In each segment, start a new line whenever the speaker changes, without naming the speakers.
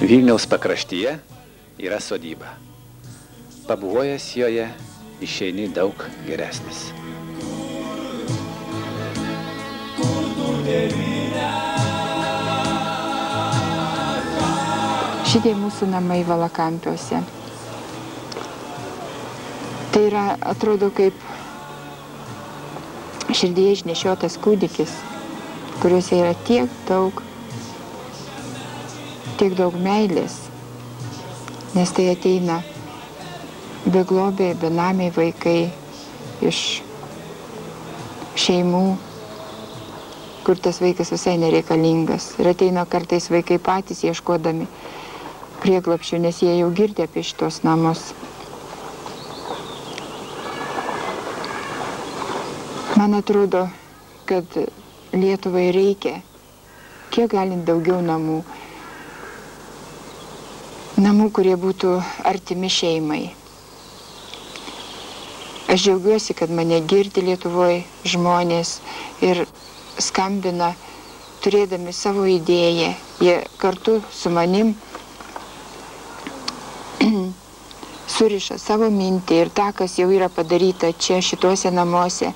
Vilniaus pakraštyje yra sodyba. Pabuvojęs joje išeini daug geresnis.
Šitie mūsų namai Valakampiuose. Tai yra, atrodo, kaip širdyje išnešiotas kūdikis, kuriuose yra tiek daug, tiek daug meilės, nes tai ateina beglobiai, benamiai vaikai iš šeimų, kur tas vaikas visai nereikalingas. Ir ateina kartais vaikai patys ieškodami prieglapščių, nes jie jau girdė apie šitos namus. Man atrodo, kad Lietuvai reikia kiek galint daugiau namų. Namų, kurie būtų artimi šeimai. Aš džiaugiuosi, kad mane girdi Lietuvoje žmonės ir skambina, turėdami savo idėją. Jie kartu su manim suriša savo mintį ir tą, kas jau yra padaryta čia šituose namuose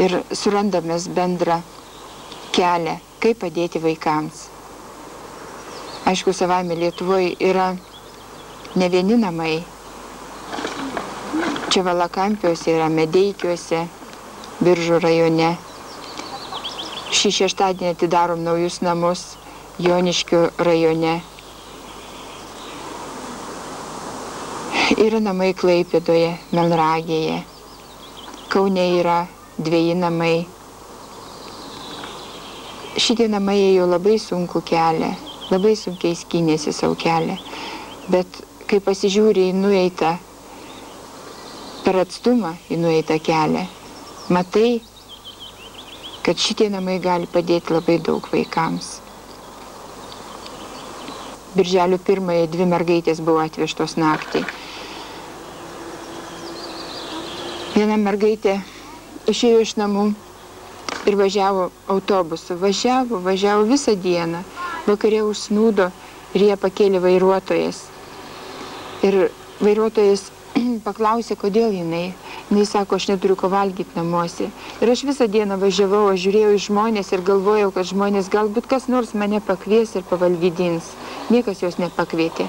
ir surandamės bendrą kelią, kaip padėti vaikams. Aišku, savame Lietuvoje yra ne vieni namai. Čia Valakampiuose yra Medeikiuose, Biržų rajone. Šį šeštadienį atidarom naujus namus Joniškių rajone. Yra namai Klaipėdoje, Melragėje. Kaune yra dviejai namai. Šitie namai ėjo labai sunku kelią, labai sunkiai skynėsi savo kelią. Bet kai pasižiūri į nueitą, per atstumą į nueitą kelią, matai, kad šitie namai gali padėti labai daug vaikams. Birželio pirmąją dvi mergaitės buvo atvežtos naktį. Viena mergaitė išėjo iš namų ir važiavo autobusu. Važiavo, važiavo visą dieną. Vakarė užsnūdo ir jie pakėlė vairuotojas. Ir vairuotojas paklausė, kodėl jinai. Jis sako, aš neturiu ko valgyti namuose. Ir aš visą dieną važiavau, aš žiūrėjau į žmonės ir galvojau, kad žmonės galbūt kas nors mane pakvies ir pavalgydins. Niekas jos nepakvietė.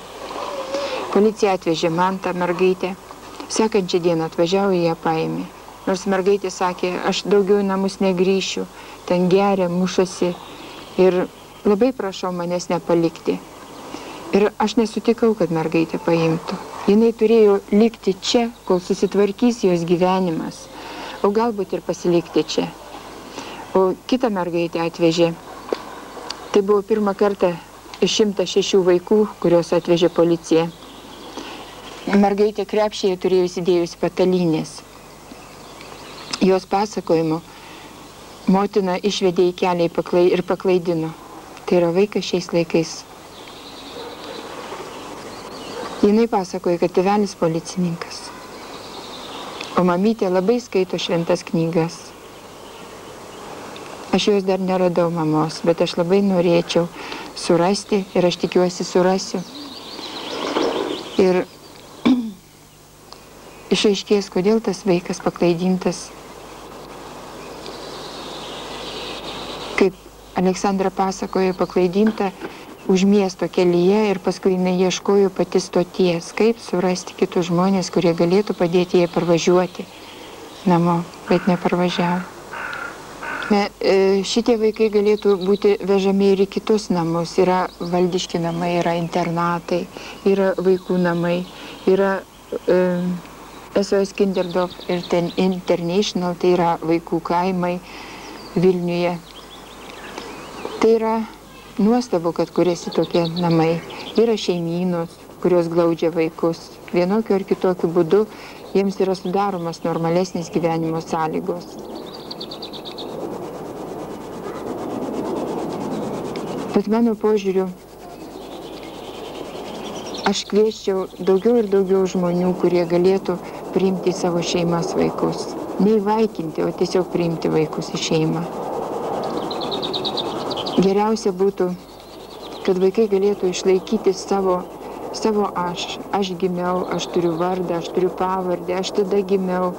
Policija atvežė man tą mergaitę. Sekančią dieną atvažiavo į ją paėmė. Nors mergaitė sakė, aš daugiau į namus negryšiu, ten geria, mušasi ir labai prašau manęs nepalikti. Ir aš nesutikau, kad mergaitė paimtų. Jinai turėjo likti čia, kol susitvarkys jos gyvenimas, o galbūt ir pasilikti čia. O kitą mergaitę atvežė. Tai buvo pirmą kartą iš 106 vaikų, kuriuos atvežė policija. Mergaitė krepšėje turėjo įsidėjus patalynės. Jos pasakojimu motina išvedė į kelią ir paklaidino. Tai yra vaikas šiais laikais Jinai pasakoja, kad tėvelis policininkas, o mamytė labai skaito šventas knygas. Aš jos dar neradau mamos, bet aš labai norėčiau surasti ir aš tikiuosi surasiu. Ir išaiškės, kodėl tas vaikas paklaidintas. Kaip Aleksandra pasakojo, paklaidinta už miesto kelyje ir paskui jinai ieškojo pati stoties, kaip surasti kitus žmonės, kurie galėtų padėti jai parvažiuoti namo, bet neparvažiavo. Ne, e, šitie vaikai galėtų būti vežami ir į kitus namus. Yra valdiški namai, yra internatai, yra vaikų namai, yra e, SOS Kinderdorf ir ten International, tai yra vaikų kaimai Vilniuje. Tai yra Nuostabu, kad kuriasi tokie namai. Yra šeimynos, kurios glaudžia vaikus. Vienokiu ar kitokiu būdu jiems yra sudaromas normalesnis gyvenimo sąlygos. Bet mano požiūriu, aš kvieščiau daugiau ir daugiau žmonių, kurie galėtų priimti į savo šeimas vaikus. Neįvaikinti, o tiesiog priimti vaikus į šeimą. Geriausia būtų, kad vaikai galėtų išlaikyti savo, savo aš. Aš gimiau, aš turiu vardą, aš turiu pavardę, aš tada gimiau.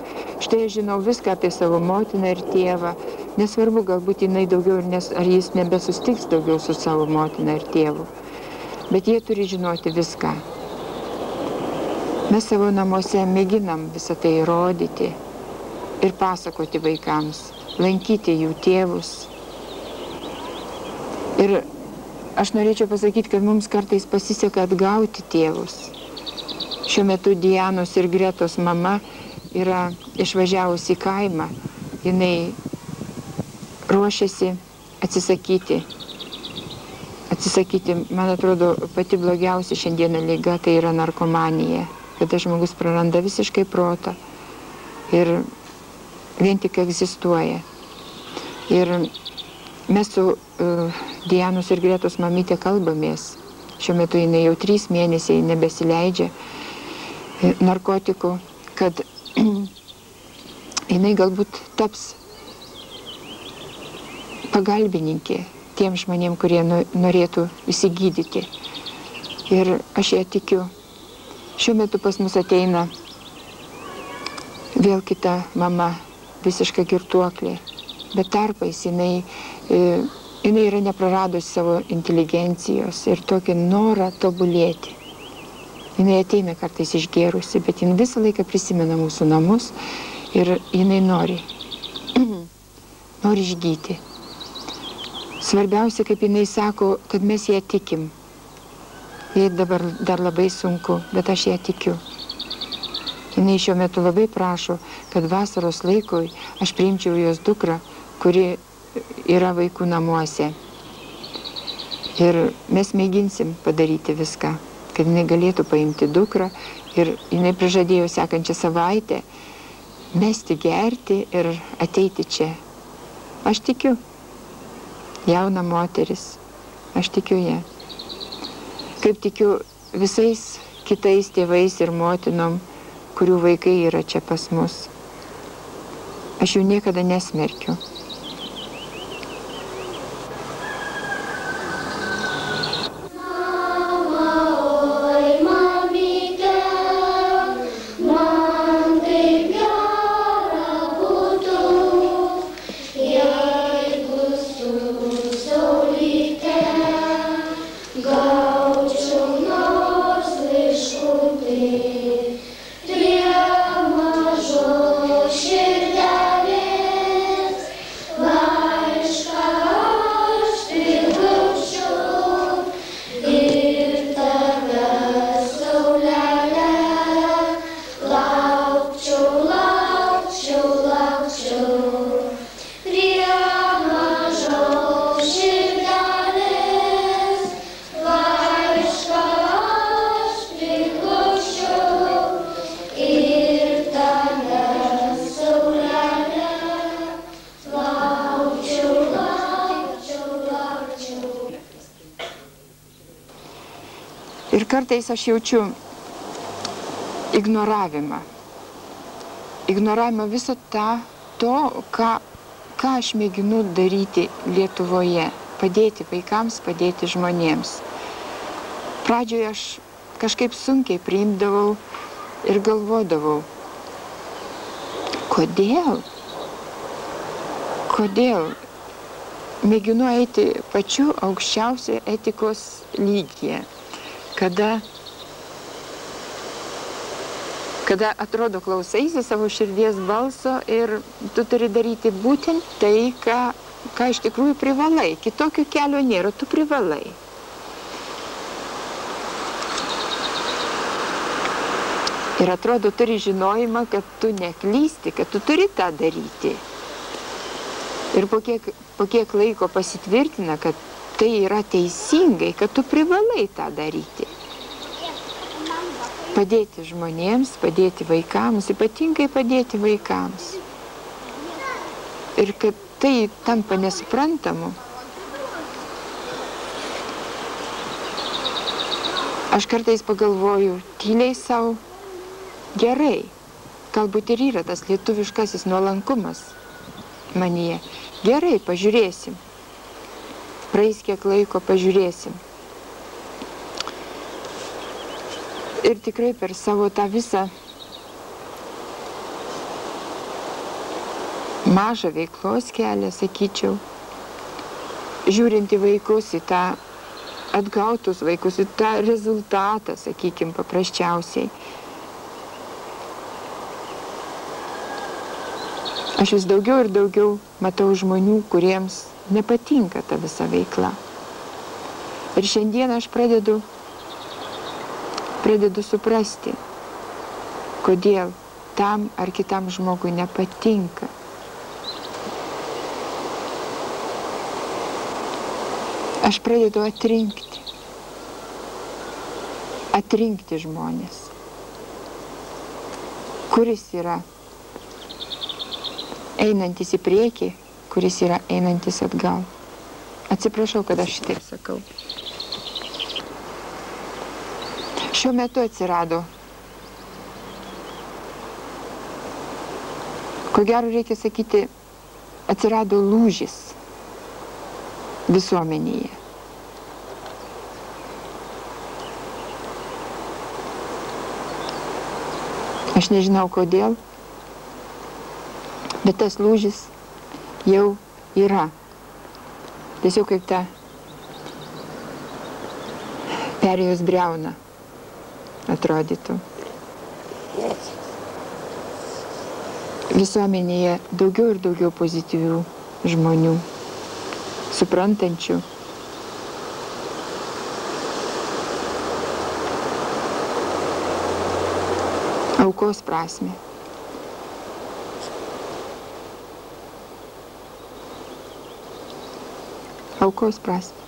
Štai aš žinau viską apie savo motiną ir tėvą. Nesvarbu, galbūt jinai daugiau, nes, ar jis nebesustiks daugiau su savo motina ir tėvu. Bet jie turi žinoti viską. Mes savo namuose mėginam visą tai rodyti ir pasakoti vaikams, lankyti jų tėvus. Ir aš norėčiau pasakyti, kad mums kartais pasiseka atgauti tėvus. Šiuo metu Dianos ir Gretos mama yra išvažiavusi į kaimą. Jinai ruošiasi atsisakyti. Atsisakyti, man atrodo, pati blogiausia šiandieną lyga tai yra narkomanija, kada žmogus praranda visiškai protą ir vien tik egzistuoja. Ir mes su uh, Dianos ir Gretos mamytė kalbamės. Šiuo metu jinai jau trys mėnesiai nebesileidžia e, narkotikų, kad jinai galbūt taps pagalbininkė tiem žmonėm, kurie norėtų įsigydyti. Ir aš ją tikiu. Šiuo metu pas mus ateina vėl kita mama, visiška girtuoklė. Bet tarpais jinai, e, jinai yra nepraradusi savo inteligencijos ir tokį norą tobulėti. Jinai ateina kartais išgėrusi, bet jinai visą laiką prisimena mūsų namus ir jinai nori. nori išgyti. Svarbiausia, kaip jinai sako, kad mes ją tikim. Jai dabar dar labai sunku, bet aš ją tikiu. Jis šiuo metu labai prašo, kad vasaros laikui aš priimčiau jos dukrą, kuri yra vaikų namuose. Ir mes mėginsim padaryti viską, kad jinai galėtų paimti dukrą ir jinai prižadėjo sekančią savaitę mesti gerti ir ateiti čia. Aš tikiu, jauna moteris, aš tikiu ją. Kaip tikiu visais kitais tėvais ir motinom, kurių vaikai yra čia pas mus. Aš jų niekada nesmerkiu. Kartais aš jaučiu ignoravimą. Ignoravimą viso tą, to, ką, ką aš mėginu daryti Lietuvoje. Padėti vaikams, padėti žmonėms. Pradžioje aš kažkaip sunkiai priimdavau ir galvodavau, kodėl? Kodėl? Mėginu eiti pačiu aukščiausio etikos lygyje kada, kada atrodo klausaisi savo širdies balso ir tu turi daryti būtent tai, ką, ką iš tikrųjų privalai. Kitokio kelio nėra, tu privalai. Ir atrodo, turi žinojimą, kad tu neklysti, kad tu turi tą daryti. Ir po kiek, po kiek laiko pasitvirtina, kad tai yra teisingai, kad tu privalai tą daryti. Padėti žmonėms, padėti vaikams, ypatingai padėti vaikams. Ir kad tai tampa nesuprantamu, Aš kartais pagalvoju, tyliai savo, gerai, galbūt ir yra tas lietuviškasis nuolankumas manyje. Gerai, pažiūrėsim. Praeis kiek laiko, pažiūrėsim. Ir tikrai per savo tą visą mažą veiklos kelią, sakyčiau, žiūrint į vaikus, į tą atgautus vaikus, į tą rezultatą, sakykim, paprasčiausiai. Aš vis daugiau ir daugiau matau žmonių, kuriems nepatinka ta visa veikla. Ir šiandien aš pradedu, pradedu suprasti, kodėl tam ar kitam žmogui nepatinka. Aš pradedu atrinkti, atrinkti žmonės, kuris yra einantis į priekį, kuris yra einantis atgal. Atsiprašau, kad aš šitaip sakau. Šiuo metu atsirado, ko gero reikia sakyti, atsirado lūžis visuomenėje. Aš nežinau kodėl, bet tas lūžis jau yra. Tiesiog kaip ta perėjus breuna atrodytų. Visuomenėje daugiau ir daugiau pozityvių žmonių, suprantančių. Aukos prasme. Aukos prasme.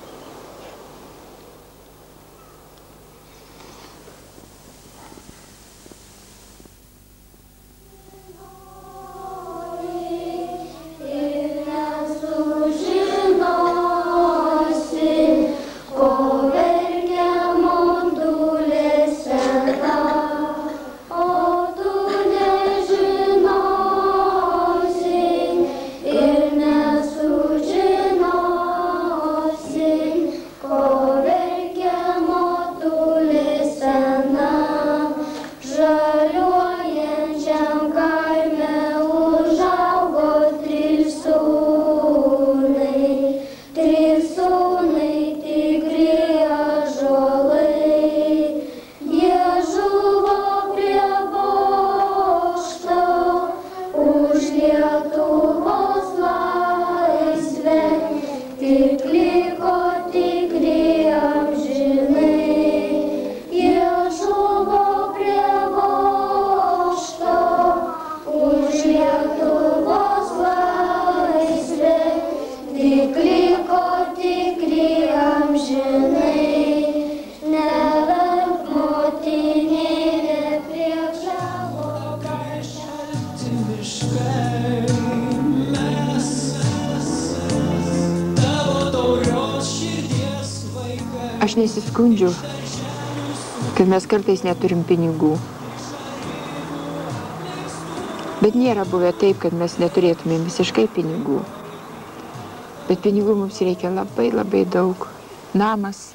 Kartais neturim pinigų. Bet nėra buvę taip, kad mes neturėtumėm visiškai pinigų. Bet pinigų mums reikia labai labai daug. Namas.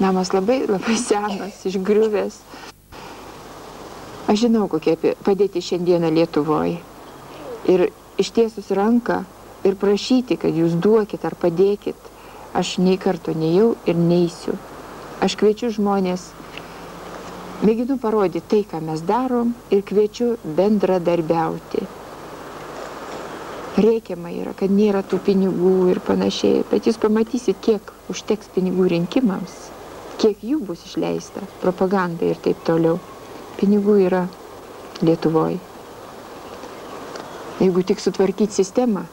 Namas labai labai senas, išgriuvęs. Aš žinau, kokia apie- padėti šiandieną Lietuvoje. Ir ištiesus ranką ir prašyti, kad jūs duokit ar padėkit, aš nei karto nejau ir neįsiu. Aš kviečiu žmonės, mėginu parodyti tai, ką mes darom ir kviečiu bendradarbiauti. Reikiama yra, kad nėra tų pinigų ir panašiai, bet jūs pamatysit, kiek užteks pinigų rinkimams, kiek jų bus išleista, propagandai ir taip toliau. Pinigų yra Lietuvoje. Jeigu tik sutvarkyti sistemą,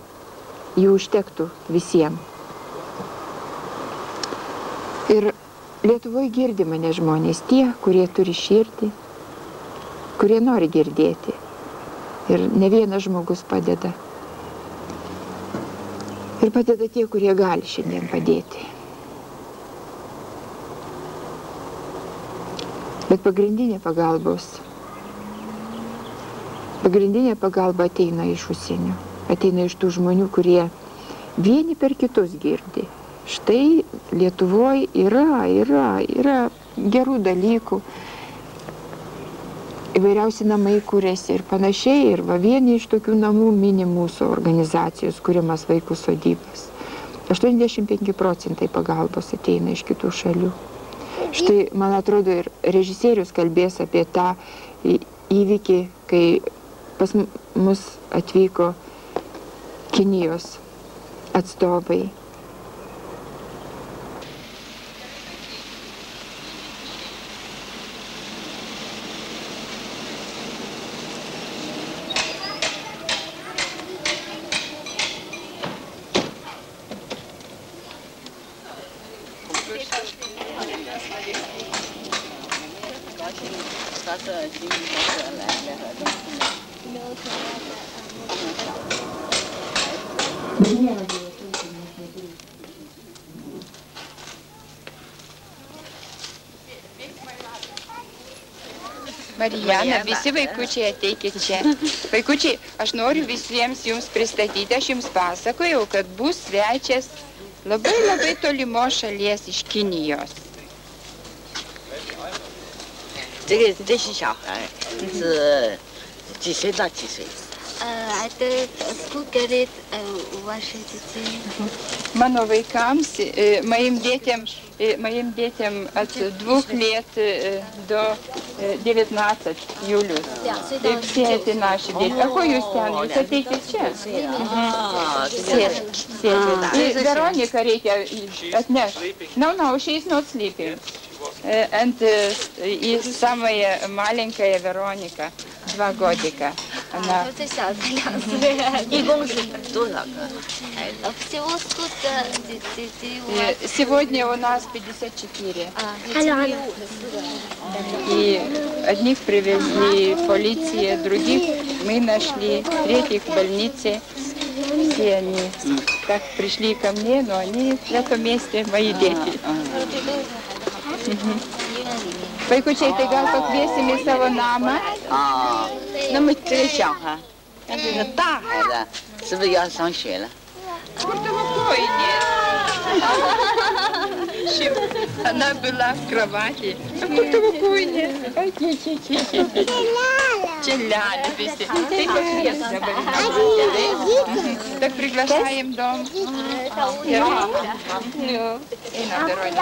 jų užtektų visiems. Ir Lietuvoje girdi mane žmonės tie, kurie turi širdį, kurie nori girdėti. Ir ne vienas žmogus padeda. Ir padeda tie, kurie gali šiandien padėti. Bet pagrindinė pagalbos. Pagrindinė pagalba ateina iš užsienio. Ateina iš tų žmonių, kurie vieni per kitus girdi. Štai Lietuvoje yra, yra, yra gerų dalykų. Įvairiausi namai kūrėsi ir panašiai. Ir va vieni iš tokių namų mini mūsų organizacijos kūrimas vaikų sodybas. 85 procentai pagalbos ateina iš kitų šalių. Štai, man atrodo, ir režisierius kalbės apie tą įvykį, kai pas mus atvyko Kinijos atstovai. Mariana, visi vaikučiai ateikit čia. Vaikučiai, aš noriu visiems jums pristatyti, aš jums pasakojau, kad bus svečias labai labai tolimo šalies iš Kinijos.
这个这些小孩是几岁到几岁？
呃，这 kukerit
Mano vaikams, e, mojim dėtėm, e, mojim dėtėm od dvuk let e, do 19, Юлюс. И все эти наши дети. А какой
Юстян? Юсатики все.
Все. Все. И Вероника Ритя отнес. Ну, no, she's not sleeping. Э, and, э, и самая маленькая Вероника, два годика она...
И
сегодня у нас 54. И одних привезли полиция, других мы нашли, третьих в больнице. Все они так пришли ко мне, но они в этом месте мои дети.
Угу. Wajkucie tego kokwiesi misawa nama. No my tyle ciąga. Ja mówię, no tak, ale sobie ja
sam się. Kurde, spokojnie. Она была в кровати. А кто-то покойник. Челяли везде. Ты как место Так приглашаем дом. И на дороге.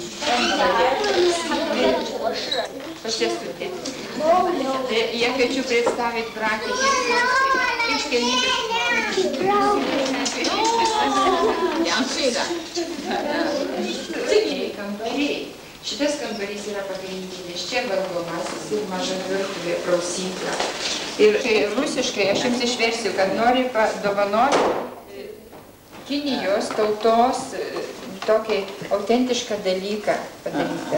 Э, Я хочу представить братьев и сестры. Их Taigi, kambariai. Šitas kambarys yra pagrindinis. Čia valgomasis ir maža virtuvė, prausykla. Ir e, rusiškai aš jums išversiu, kad nori padovanoti e, Kinijos tautos e, tokį autentišką dalyką padaryti.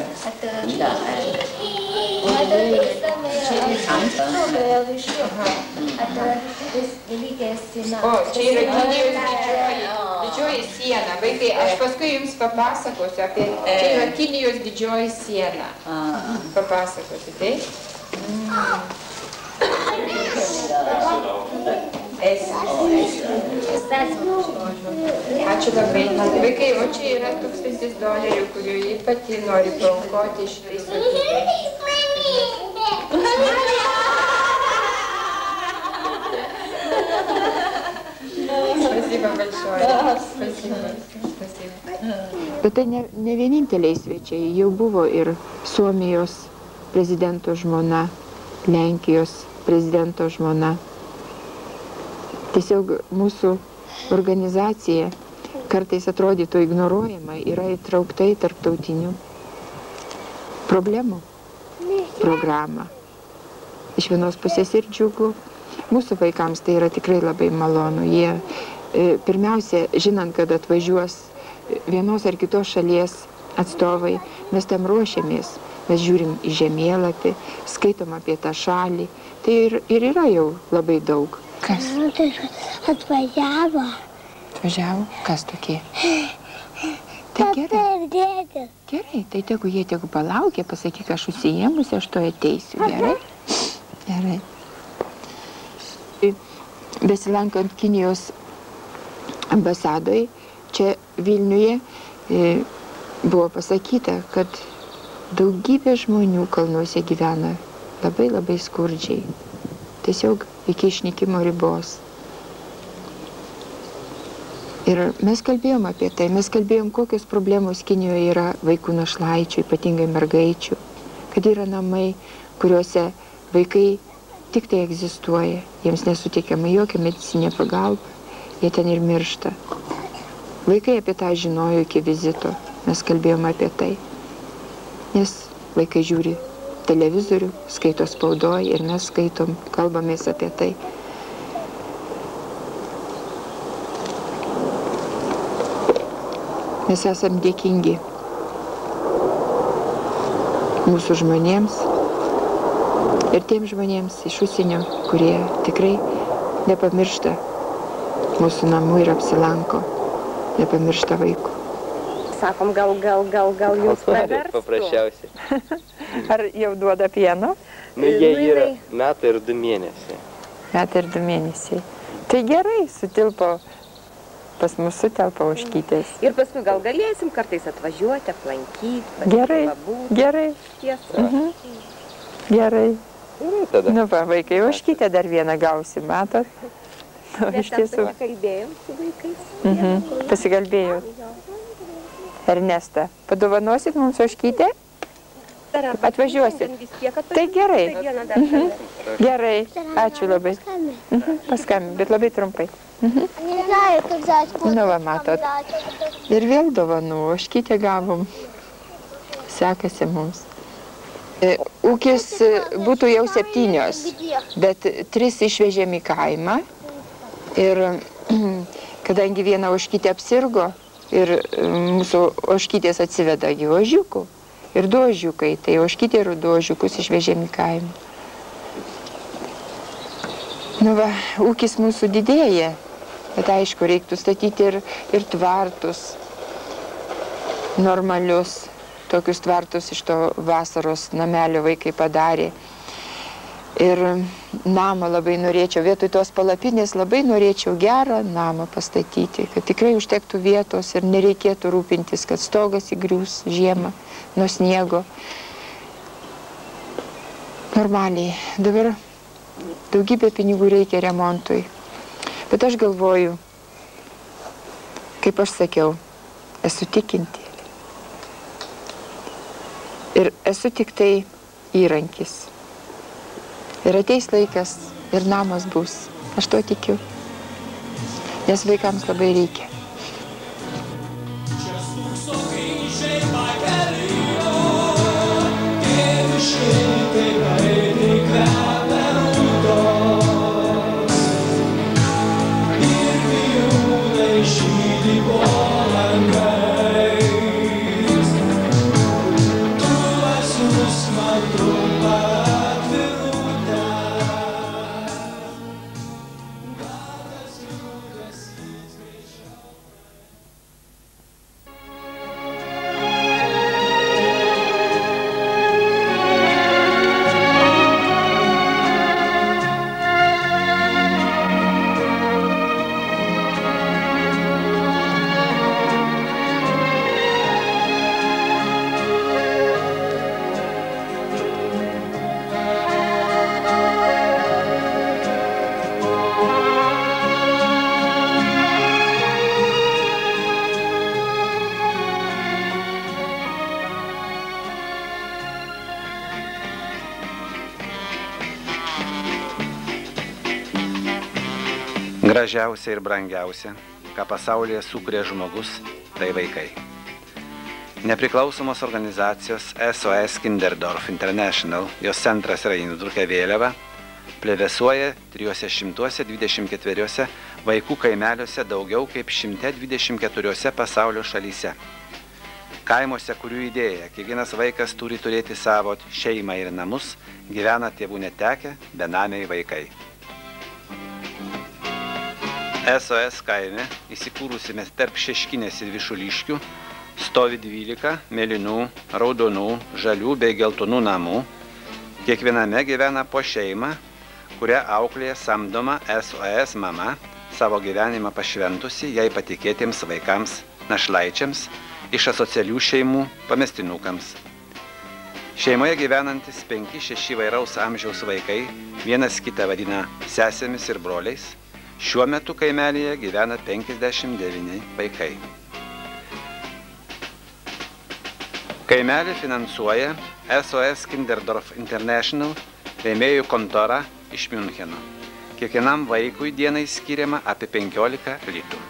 O, čia yra Kinijos didžioji, didžioji siena. Vaikai, aš paskui jums papasakosiu apie... Čia yra Kinijos didžioji siena.
啊
，Papasakosiu, taip? Esi. Ačiū labai. Vaikai, o čia yra tūkstantis dolerių, kurių ji pati nori paaukoti šitai sodybai. Спасибо большое. Спасибо. Спасибо. Bet tai ne, ne vieninteliai svečiai, jau buvo ir Suomijos prezidento žmona, Lenkijos prezidento žmona. Tiesiog mūsų organizacija kartais atrodytų ignoruojama, yra įtraukta į tarptautinių problemų programą. iš vienos pusės ir džiugu. Mūsų vaikams tai yra tikrai labai malonu. Jie e, pirmiausia, žinant, kad atvažiuos vienos ar kitos šalies atstovai, mes tam ruošiamės. Mes žiūrim į žemėlapį, skaitom apie tą šalį. Tai ir, ir yra jau labai daug. Kas
Nu, tai atvažiavo.
atvažiavo? Kas tokie? Tai gerai. Gerai, tai tegu jie tegu palaukia, pasakyk, aš užsijėmusi, aš to ateisiu. Gerai? Gerai. Besilankant Kinijos ambasadoj, čia Vilniuje e, buvo pasakyta, kad daugybė žmonių kalnuose gyvena labai labai skurdžiai. Tiesiog iki išnykimo ribos. Ir mes kalbėjom apie tai, mes kalbėjom, kokios problemos Kinijoje yra vaikų našlaičių, ypatingai mergaičių, kad yra namai, kuriuose vaikai tik tai egzistuoja, jiems nesuteikiama jokia medicinė pagalba, jie ten ir miršta. Vaikai apie tą žinojo iki vizito, mes kalbėjom apie tai, nes vaikai žiūri televizorių, skaito spaudoj ir mes skaitom, kalbamės apie tai. Mes esam dėkingi mūsų žmonėms ir tiem žmonėms iš užsienio, kurie tikrai nepamiršta mūsų namų ir apsilanko, nepamiršta vaikų.
Sakom, gal, gal, gal, gal jums praverstų.
Paprasčiausiai.
Ar jau duoda pieno?
Nu, jie
Nu,
yra metai ir du mėnesiai.
Metai ir du mėnesiai. Tai gerai, sutilpo, pas mus sutelpa oškytės.
Ir paskui gal galėsim kartais atvažiuoti, aplankyti,
Gerai,
pabūti.
gerai,
Tiesa.
gerai.
Gerai tada.
Nu, va, vaikai, oškytę dar vieną gausi, matot? Nu,
Mes
iš tiesų,
pasikalbėjom su vaikais.
mhm. pasikalbėjau. Ernesta, padovanosit mums oškytę? Atvažiuosit. Tai gerai.
Mhm.
Gerai, ačiū labai. Mhm. Paskambink, bet labai trumpai.
Mhm.
Nu, va, matot. Ir vėl dovanų, oškytę gavom. Sekasi mums. E, ūkis e, būtų jau septynios, bet tris išvežėm į kaimą. Ir kadangi viena oškytė apsirgo, ir e, mūsų oškytės atsiveda į ožiukų. Ir du ožiukai, tai oškytė ir du ožiukus išvežėm į kaimą. Nu va, ūkis mūsų didėja, bet aišku, reiktų statyti ir, ir tvartus normalius, tokius tvartus iš to vasaros namelio vaikai padarė. Ir namą labai norėčiau, vietoj tos palapinės labai norėčiau gerą namą pastatyti, kad tikrai užtektų vietos ir nereikėtų rūpintis, kad stogas įgrius žiemą nuo sniego. Normaliai. Dabar daugybė pinigų reikia remontui. Bet aš galvoju, kaip aš sakiau, esu tikinti. Ir esu tik tai įrankis. Ir ateis laikas ir namas bus. Aš to tikiu. Nes vaikams labai reikia.
Čia stūkso
Gražiausia ir brangiausia, ką pasaulyje sukuria žmogus, tai vaikai. Nepriklausomos organizacijos SOS Kinderdorf International, jos centras yra įnudrukę vėliava, plevesuoja 324 vaikų kaimeliuose daugiau kaip 124 pasaulio šalyse. Kaimuose, kurių idėja, kiekvienas vaikas turi turėti savo šeimą ir namus, gyvena tėvų netekę, benamiai vaikai. SOS kaime, įsikūrusime tarp šeškinės ir višuliškių, stovi 12 mėlynų, raudonų, žalių bei geltonų namų. Kiekviename gyvena po šeimą, kurią auklėje samdoma SOS mama, savo gyvenimą pašventusi jai patikėtiems vaikams, našlaičiams, iš asocialių šeimų pamestinukams. Šeimoje gyvenantis 5-6 vairaus amžiaus vaikai vienas kitą vadina sesėmis ir broliais. Šiuo metu kaimelėje gyvena 59 vaikai. Kaimelį finansuoja SOS Kinderdorf International rėmėjų kontora iš Müncheno. Kiekvienam vaikui dienai skiriama apie 15 litų.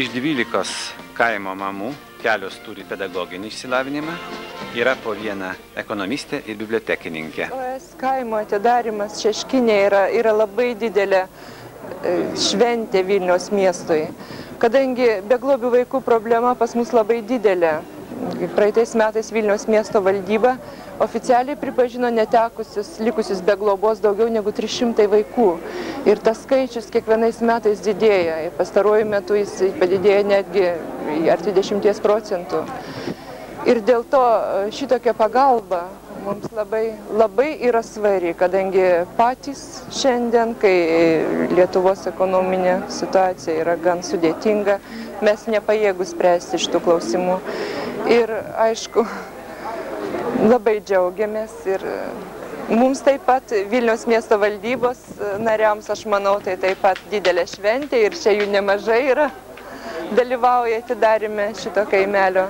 Iš 12 kaimo mamų kelios turi pedagoginį išsilavinimą, yra po vieną ekonomistę ir bibliotekininkė.
OS kaimo atidarimas Šeškinė yra, yra labai didelė e, šventė Vilniaus miestui, kadangi beglobių vaikų problema pas mus labai didelė. Praeitais metais Vilniaus miesto valdyba oficialiai pripažino netekusius, likusius be globos daugiau negu 300 vaikų. Ir tas skaičius kiekvienais metais didėja. Pastaruoju metu jis padidėjo netgi arti 10 procentų. Ir dėl to e, šitokia pagalba mums labai, labai yra svari, kadangi patys šiandien, kai Lietuvos ekonominė situacija yra gan sudėtinga, mes nepajėgus spręsti šitų klausimų. Ir aišku, labai džiaugiamės ir mums taip pat Vilniaus miesto valdybos nariams, aš manau, tai taip pat didelė šventė ir čia jų nemažai yra dalyvauja atidarime šito kaimelio.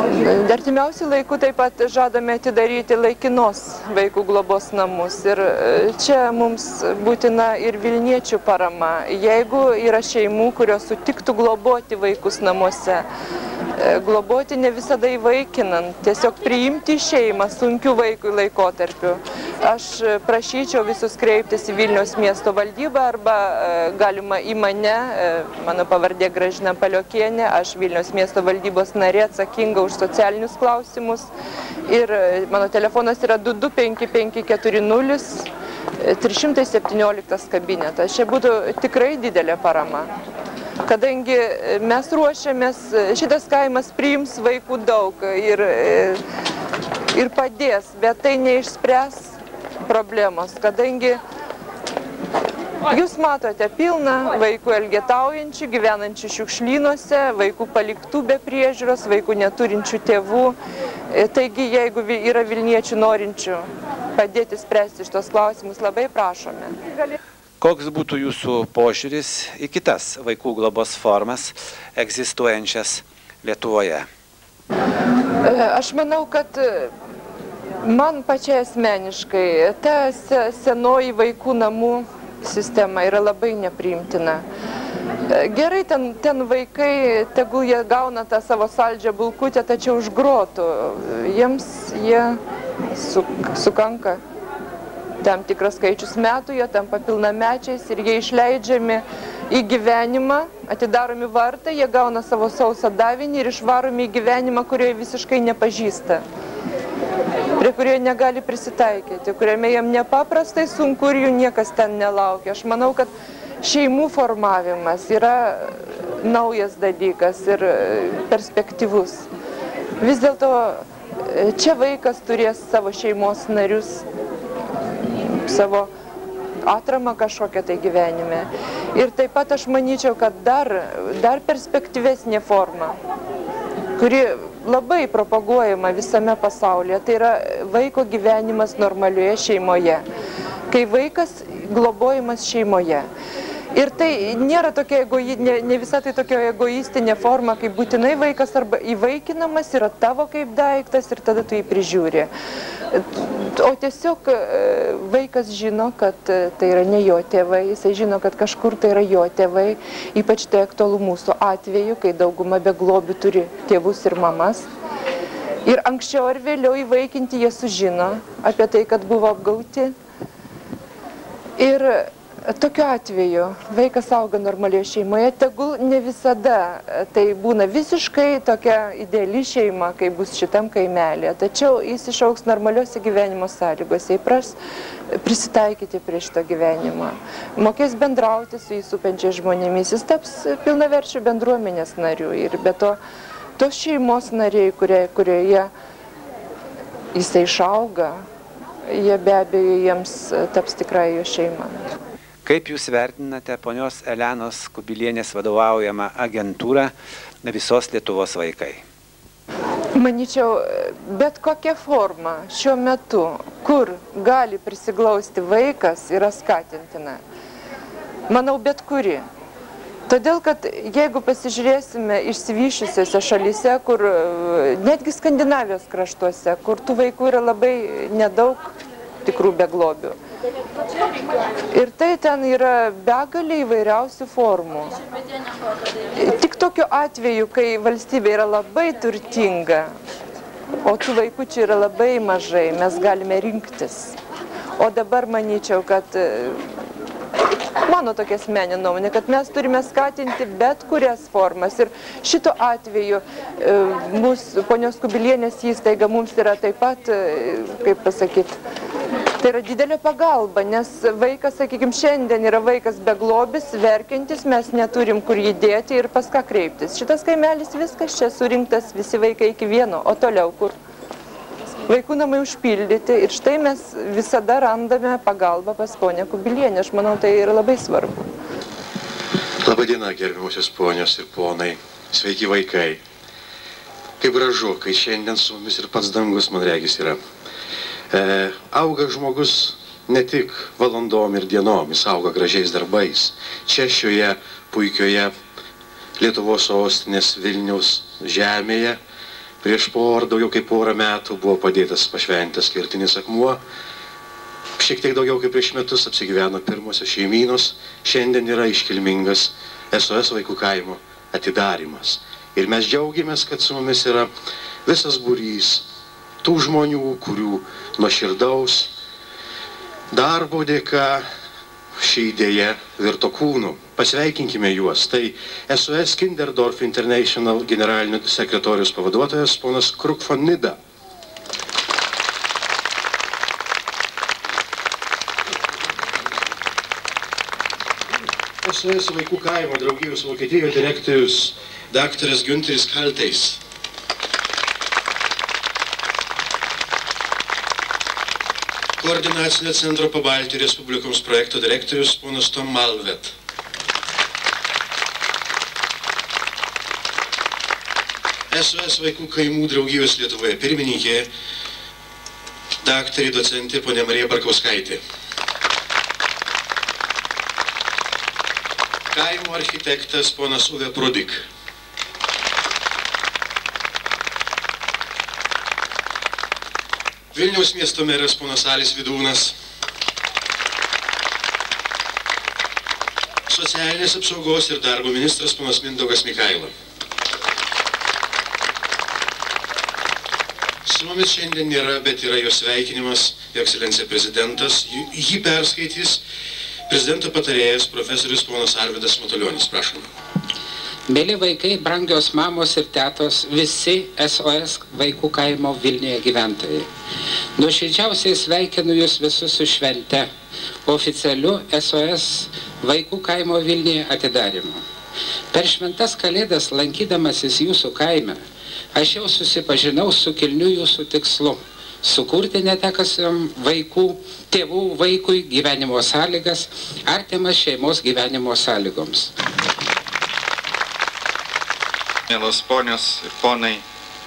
Artimiausių laikų taip pat žadame atidaryti laikinos vaikų globos namus. Ir e, čia mums būtina ir Vilniečių parama. Jeigu yra šeimų, kurios sutiktų globoti vaikus namuose, globoti ne visada įvaikinant, tiesiog priimti šeimą sunkių vaikų laikotarpiu. Aš prašyčiau visus kreiptis į Vilniaus miesto valdybą arba e, galima į mane, mano pavardė Gražina Paliokienė, aš Vilniaus miesto valdybos narė atsakinga už socialinius klausimus. Ir mano telefonas yra 22540 317 kabinetas. Čia būtų tikrai didelė parama. Kadangi mes ruošiamės, šitas kaimas priims vaikų daug ir, ir padės, bet tai neišspręs problemos, kadangi Jūs matote pilną vaikų elgetaujančių, gyvenančių šiukšlynuose, vaikų paliktų be priežiūros, vaikų neturinčių tėvų. E, Taigi, jeigu yra Vilniečių norinčių padėti spręsti šitos klausimus, labai prašome.
Koks būtų jūsų požiūris į kitas vaikų globos formas egzistuojančias Lietuvoje?
E, Aš manau, kad e, man pačiai asmeniškai ta se- senoji vaikų namų sistema yra labai nepriimtina. E, Gerai, ten, ten vaikai, tegul jie gauna tą savo saldžią bulkutę, tačiau už grotų. Jiems jie su, sukanka tam tikras skaičius metų, jie tampa pilnamečiais ir jie išleidžiami į gyvenimą, atidaromi vartai, jie gauna savo sausą davinį ir išvaromi į gyvenimą, kurio jie visiškai nepažįsta prie kurio negali prisitaikyti, kuriame jam nepaprastai sunku ir jų niekas ten nelaukia. Aš manau, kad šeimų formavimas yra naujas dalykas ir perspektyvus. Vis dėlto e, čia vaikas turės savo šeimos narius, savo atramą kažkokią tai gyvenime. Ir taip pat aš manyčiau, kad dar, dar perspektyvesnė forma, kuri labai propaguojama visame pasaulyje, tai yra vaiko gyvenimas normalioje šeimoje. Kai vaikas globojimas šeimoje. Ir tai nėra tokia egoji, ne, ne visa tai tokia egoistinė forma, kaip būtinai vaikas arba įvaikinamas yra tavo kaip daiktas ir tada tu jį prižiūri. O tiesiog e, vaikas žino, kad e, tai yra ne jo tėvai, jisai žino, kad kažkur tai yra jo tėvai, ypač tai aktualu mūsų atveju, kai dauguma beglobių turi tėvus ir mamas. Ir anksčiau ar vėliau įvaikinti jie sužino apie tai, kad buvo apgauti. Ir tokiu atveju vaikas auga normalioje šeimoje, tegul ne visada e, tai būna visiškai tokia ideali šeima, kaip bus šitam kaimelė. Tačiau jis išauks normaliuose gyvenimo sąlygose, įpras prisitaikyti prie šito gyvenimo. Mokės bendrauti su įsupenčiais žmonėmis, jis taps pilnaverčių bendruomenės narių. Ir be to, tos šeimos nariai, kurie, kurioje jisai išauga, jie be abejo jiems taps tikrai jo šeima.
Kaip Jūs vertinate ponios Elenos Kubilienės vadovaujamą agentūrą visos Lietuvos vaikai?
Maničiau, bet kokia forma šiuo metu, kur gali prisiglausti vaikas, yra skatintina. Manau, bet kuri. Todėl, kad jeigu pasižiūrėsime išsivyšiusiose šalyse, kur netgi Skandinavijos kraštuose, kur tų vaikų yra labai nedaug tikrų beglobių. Ir tai ten yra begalė įvairiausių formų. Tik tokiu atveju, kai valstybė yra labai turtinga, o tų vaikučių yra labai mažai, mes galime rinktis. O dabar manyčiau, kad e, mano tokia asmeninė nuomonė, kad mes turime skatinti bet kurias formas. Ir šito atveju e, mūsų ponios Kubilienės įstaiga mums yra taip pat, e, kaip pasakyti, tai yra didelė pagalba, nes vaikas, sakykime, šiandien yra vaikas beglobis, verkiantis, mes neturim kur jį dėti ir pas ką kreiptis. Šitas kaimelis viskas čia surinktas, visi vaikai iki vieno, o toliau kur? Vaikų namai užpildyti ir štai mes visada randame pagalbą pas ponę Kubilienę. Aš manau, tai yra labai svarbu.
Labadiena, gerbiamusios ponios ir ponai. Sveiki vaikai. Kaip gražu, kai šiandien su mumis ir pats dangus, man regis, yra. E, auga žmogus ne tik valandom ir dienom, jis auga gražiais darbais. Čia šioje puikioje Lietuvos sostinės Vilniaus žemėje prieš porą, daugiau kaip porą metų buvo padėtas pašventas skirtinis akmuo. Šiek tiek daugiau kaip prieš metus apsigyveno pirmosios šeimynos. Šiandien yra iškilmingas SOS vaikų kaimo atidarimas. Ir mes džiaugiamės, kad su mumis yra visas būrys tų žmonių, kurių nuoširdaus darbo dėka ši idėja virto kūnu. Pasveikinkime juos. Tai SOS Kinderdorf International generalinio sekretorius pavaduotojas ponas Kruk von Nida. SOS vaikų kaimo draugijos Vokietijoje direktorius daktaras Günteris Kalteis. Koordinacinio centro Pabaltijų Respublikoms projekto direktorius ponas Tom Malvet. SOS vaikų kaimų draugijos Lietuvoje pirmininkė daktarė docentė ponė Marija Barkauskaitė. Kaimo architektas ponas Uve Prudik. Vilniaus miesto meras ponas Alis Vidūnas. Socialinės apsaugos ir darbo ministras ponas Mindaugas Mikaila. Su mumis šiandien nėra, bet yra jo sveikinimas, jo ekscelencija prezidentas. Jį perskaitys prezidento patarėjas profesorius ponas Arvidas Matulionis. Prašom.
Mėly vaikai, brangios mamos ir tetos, visi SOS vaikų kaimo Vilniuje gyventojai. Nuoširdžiausiai sveikinu Jūs visus su švente, oficialiu SOS vaikų kaimo Vilniuje atidarimu. Per šventas kalėdas lankydamasis Jūsų kaime, aš jau susipažinau su kilniu Jūsų tikslu - sukurti netekusiam vaikų, tėvų vaikui gyvenimo sąlygas, artimas šeimos gyvenimo sąlygoms.
Mielos ponios ir ponai,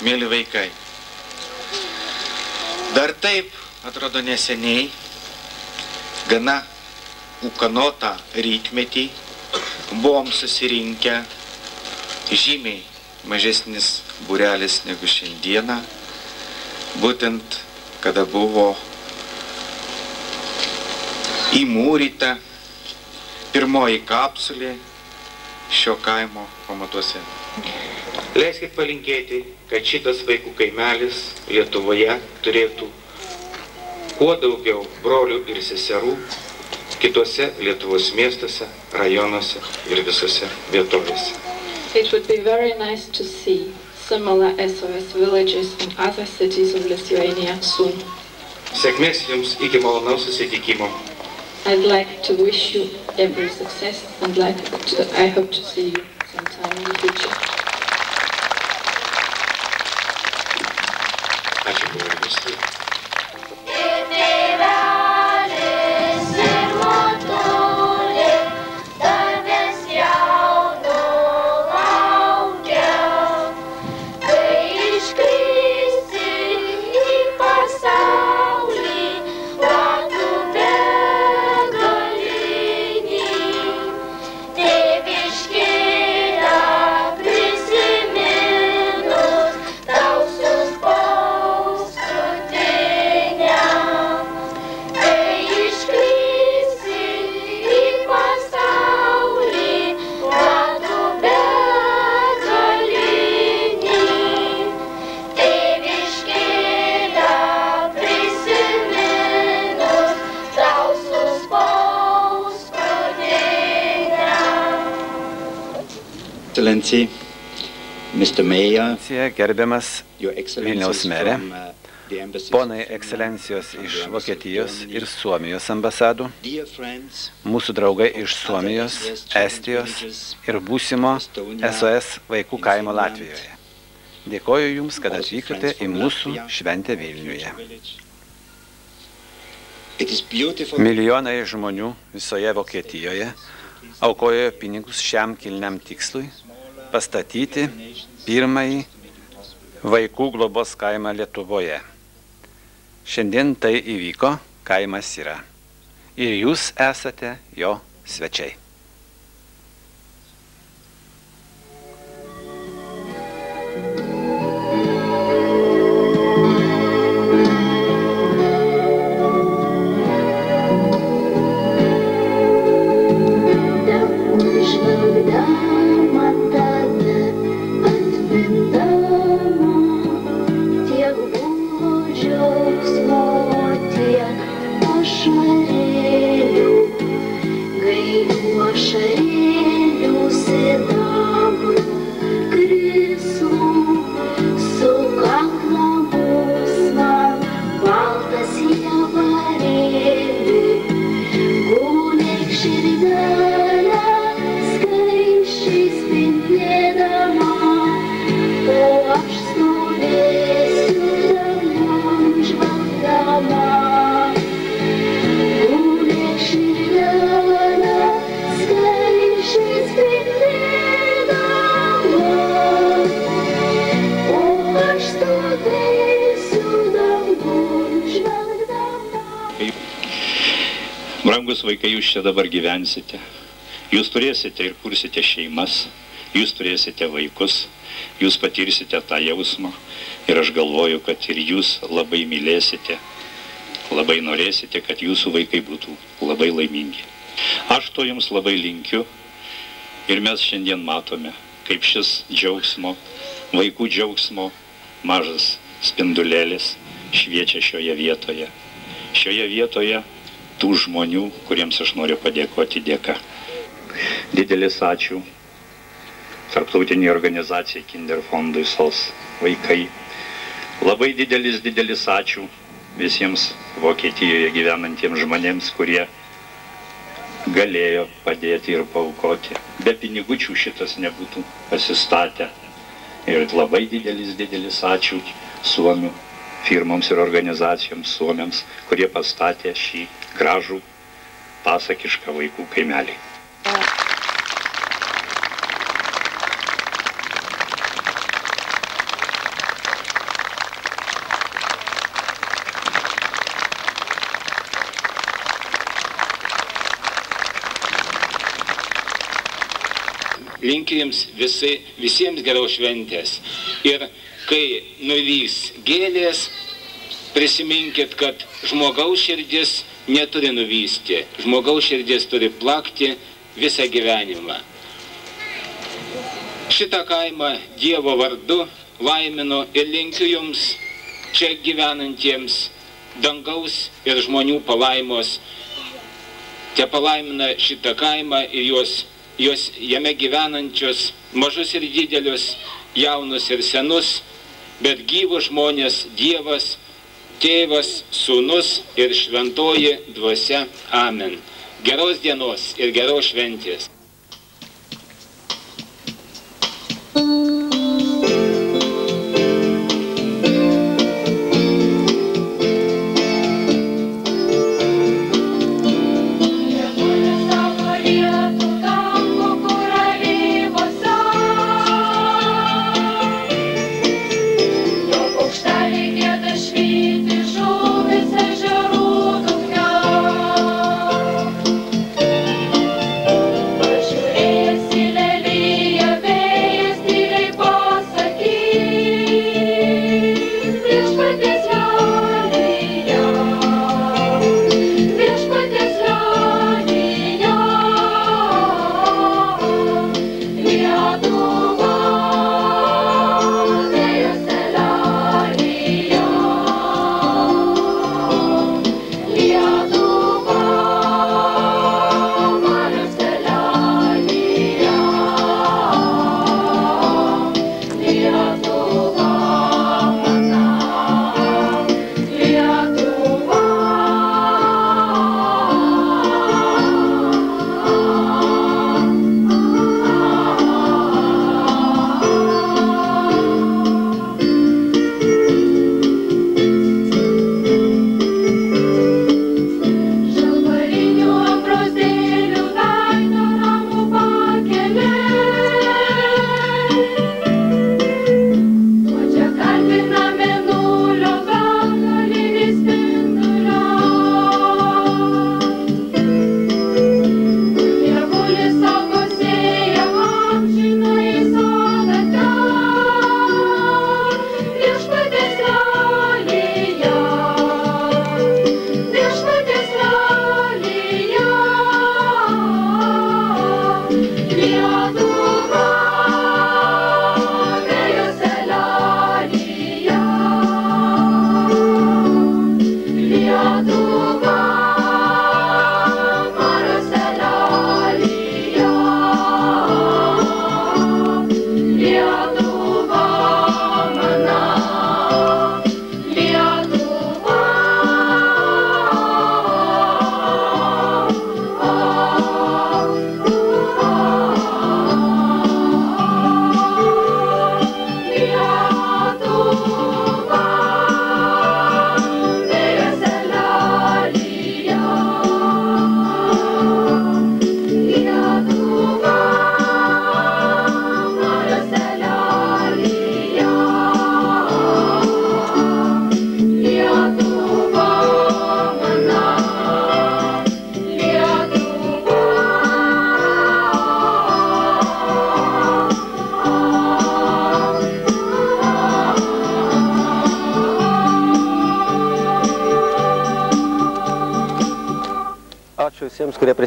mėly vaikai. Dar taip, atrodo neseniai, gana ūkanotą rytmetį
buvom susirinkę žymiai mažesnis būrelis negu šiandieną, būtent kada buvo įmūryta pirmoji kapsulė šio kaimo pamatuose. Leiskit palinkėti, kad šitas vaikų kaimelis Lietuvoje turėtų kuo daugiau brolių ir seserų kitose Lietuvos miestuose, rajonuose ir visose vietovėse.
It would be very nice to see similar SOS villages in other cities of Lithuania soon.
Sėkmės Jums iki malonaus susitikimo.
I'd like to wish you every success and like to, I hope to see you sometime in the future.
Ačiū buvo visi.
Gerbiamas Vilniaus merė,
uh,
ponai ekscelencijos iš Vokietijos ir Suomijos ambasadų, mūsų draugai iš Suomijos, Estijos ir būsimo SOS vaikų kaimo Latvijoje. Dėkoju Jums, kad atvykote į mūsų šventę Vilniuje. Milijonai žmonių visoje Vokietijoje aukojo pinigus šiam kilniam tikslui pastatyti pirmąjį vaikų globos kaimą Lietuvoje. Šiandien tai įvyko, kaimas yra. Ir jūs esate jo svečiai.
Brangus vaikai, jūs čia dabar gyvensite. Jūs turėsite ir kursite šeimas, jūs turėsite vaikus, jūs patirsite tą jausmą ir aš galvoju, kad ir jūs labai mylėsite, labai norėsite, kad jūsų vaikai būtų labai laimingi. Aš to jums labai linkiu ir mes šiandien matome, kaip šis džiaugsmo, vaikų džiaugsmo mažas spindulėlis šviečia šioje vietoje. Šioje vietoje tų žmonių, kuriems aš noriu padėkoti dėka. Didelis ačiū tarptautiniai organizacijai Kinder fondui SOS vaikai. Labai didelis, didelis ačiū visiems Vokietijoje gyvenantiems žmonėms, kurie galėjo padėti ir paukoti. Be pinigučių šitas nebūtų pasistatę. Ir labai didelis, didelis ačiū Suomių firmoms ir organizacijoms Suomiams, kurie pastatė šį gražų pasakišką vaikų kaimelį.
linkiu jums visi, visiems geros šventės. Ir kai nuvys gėlės, prisiminkit, kad žmogaus širdis neturi nuvysti, žmogaus širdis turi plakti visą gyvenimą. Šitą kaimą Dievo vardu laiminu ir linkiu jums čia gyvenantiems dangaus ir žmonių palaimos. Te palaimina šitą kaimą ir juos, juos jame gyvenančius mažus ir didelius, jaunus ir senus, bet gyvus žmonės Dievas, Tėvas, Sūnus ir Šventoji Dvasia. Amen. Geros dienos ir geros šventės.
Pažiūrėjęs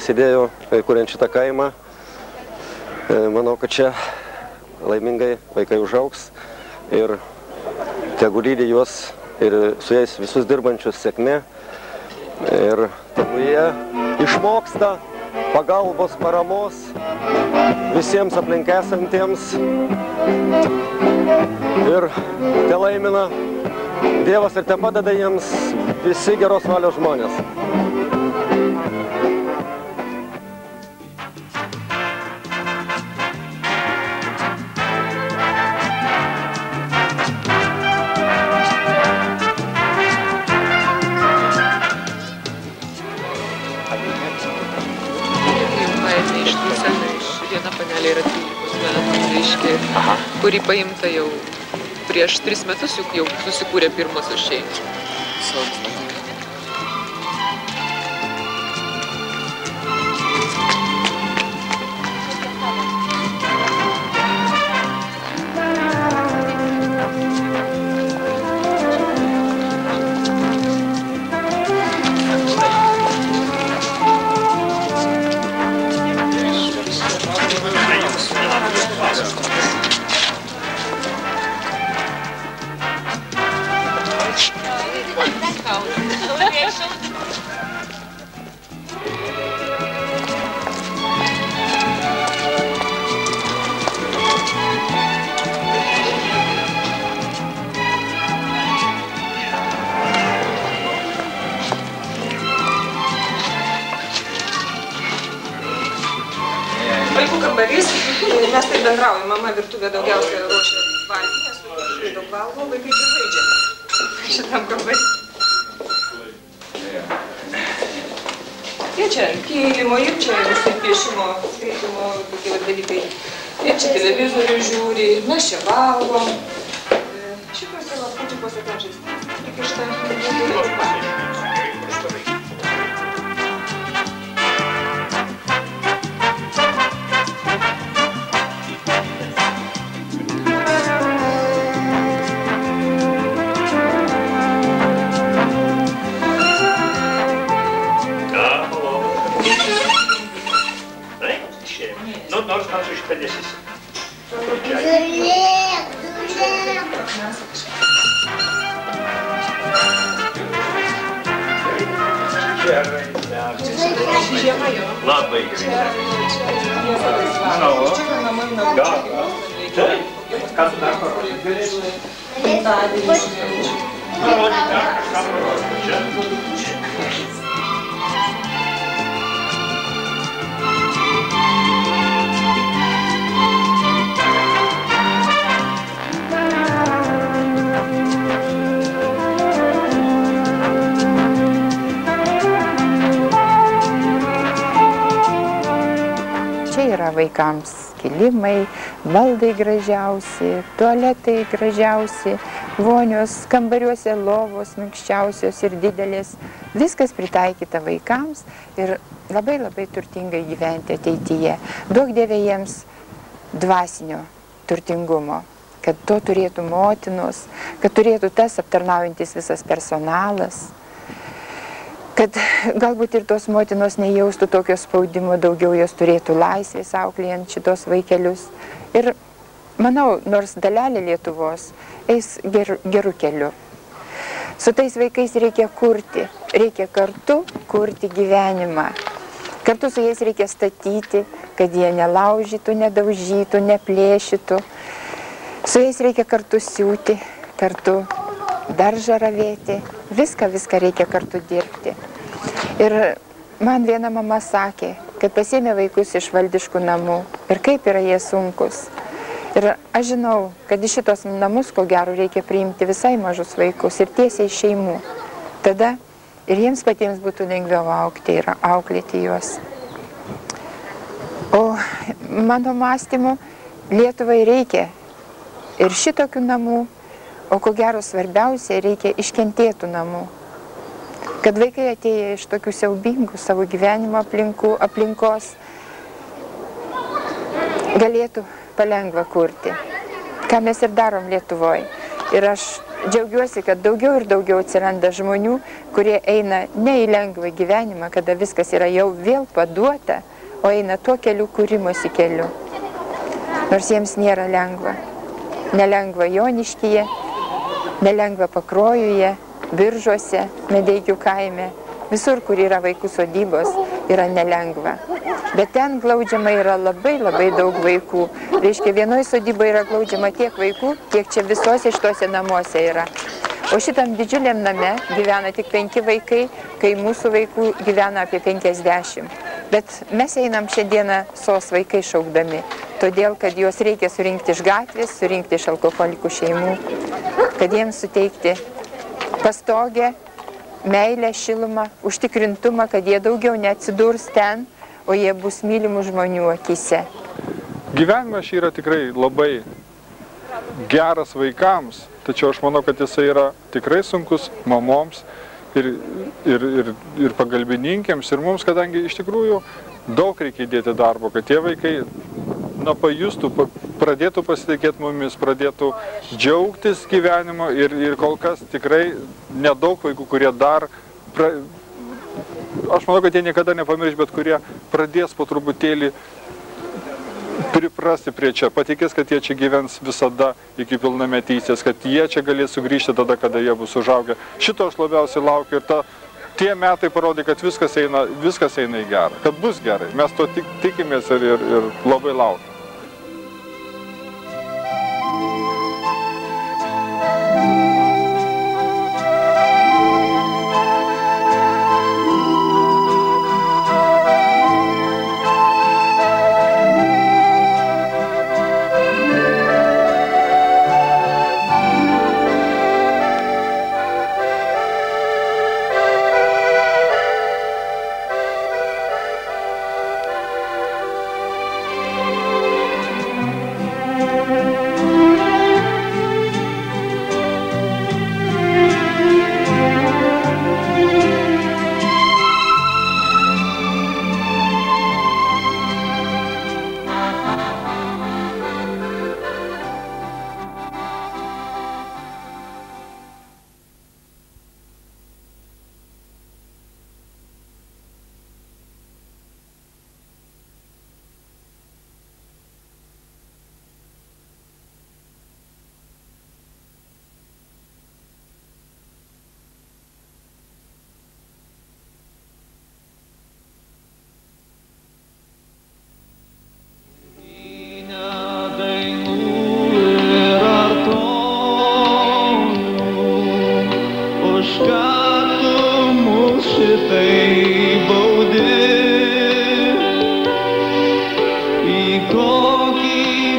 prisidėjo e, kuriant šitą kaimą. E, Manau, kad čia laimingai vaikai užauks ir tegu lydi juos ir su jais visus dirbančius sėkmė. Ir tegu jie išmoksta pagalbos, paramos visiems aplink esantiems. Ir te laimina Dievas ir te padeda jiems visi geros valios žmonės.
Kuri paimta jau prieš 3 metus, juk jau susikūrė pirmosios šeimos.
Vaikams kilimai, baldai gražiausi, tualetai gražiausi, vonios, kambariuose lovos minkščiausios ir didelės. Viskas pritaikyta vaikams ir labai labai turtingai gyventi ateityje. Duok Dieve jiems dvasinio turtingumo, kad to turėtų motinos, kad turėtų tas aptarnaujantis visas personalas kad galbūt ir tos motinos nejaustų tokio spaudimo, daugiau jos turėtų laisvės auklėjant šitos vaikelius. Ir manau, nors dalelė Lietuvos eis ger, gerų keliu. Su tais vaikais reikia kurti, reikia kartu kurti gyvenimą. Kartu su jais reikia statyti, kad jie nelaužytų, nedaužytų, neplėšytų. Su jais reikia kartu siūti, kartu daržą ravėti, viską, viską reikia kartu dirbti. Ir man viena mama sakė, kad pasėmė vaikus iš valdiškų namų ir kaip yra jie sunkus. Ir aš žinau, kad į šitos namus, ko gero, reikia priimti visai mažus vaikus ir tiesiai iš šeimų. Tada ir jiems patiems būtų lengviau aukti ir auklėti juos. O mano mąstymu, Lietuvai reikia ir šitokių namų, o ko gero svarbiausia, reikia iškentėtų namų. Kad vaikai atėję iš tokių siaubingų savo gyvenimo aplinkų, aplinkos galėtų palengva kurti, ką mes ir darom Lietuvoje. Ir aš džiaugiuosi, kad daugiau ir daugiau atsiranda žmonių, kurie eina ne į lengvą gyvenimą, kada viskas yra jau vėl paduota, o eina tuo keliu kūrimosi keliu. Nors jiems nėra lengva. Nelengva Joniškyje, nelengva Pakrojuje, Biržuose, Medeikių kaime. Visur, kur yra vaikų sodybos, yra nelengva. Bet ten glaudžiama yra labai labai daug vaikų. Reiškia, vienoje sodyboje yra glaudžiama tiek vaikų, kiek čia visose šituose namuose yra. O šitam didžiuliam name gyvena tik penki vaikai, kai mūsų vaikų gyvena apie 50. Bet mes einam šiandieną sos vaikai šaukdami, todėl kad juos reikia surinkti iš gatvės, surinkti iš alkoholikų šeimų, kad jiems suteikti pastogę, meilę, šilumą, užtikrintumą, kad jie daugiau neatsidurs ten, o jie bus mylimų žmonių akise.
Gyvenimas yra tikrai labai geras vaikams, tačiau aš manau, kad jisai yra tikrai sunkus mamoms ir, ir, ir, ir pagalbininkėms ir mums, kadangi iš tikrųjų daug reikia įdėti darbo, kad tie vaikai na, pajustų, pa- pradėtų pasitikėti mumis, pradėtų džiaugtis gyvenimu ir, ir kol kas tikrai nedaug vaikų, kurie dar, pra, aš manau, kad jie niekada nepamirš, bet kurie pradės po truputėlį priprasti prie čia, patikės, kad jie čia gyvens visada iki pilnametystės, kad jie čia galės sugrįžti tada, kada jie bus užaugę. Šito aš labiausiai laukiu ir ta, tie metai parodė, kad viskas eina, viskas eina į gerą, kad bus gerai. Mes to tik, tikimės ir, ir, ir labai laukiam.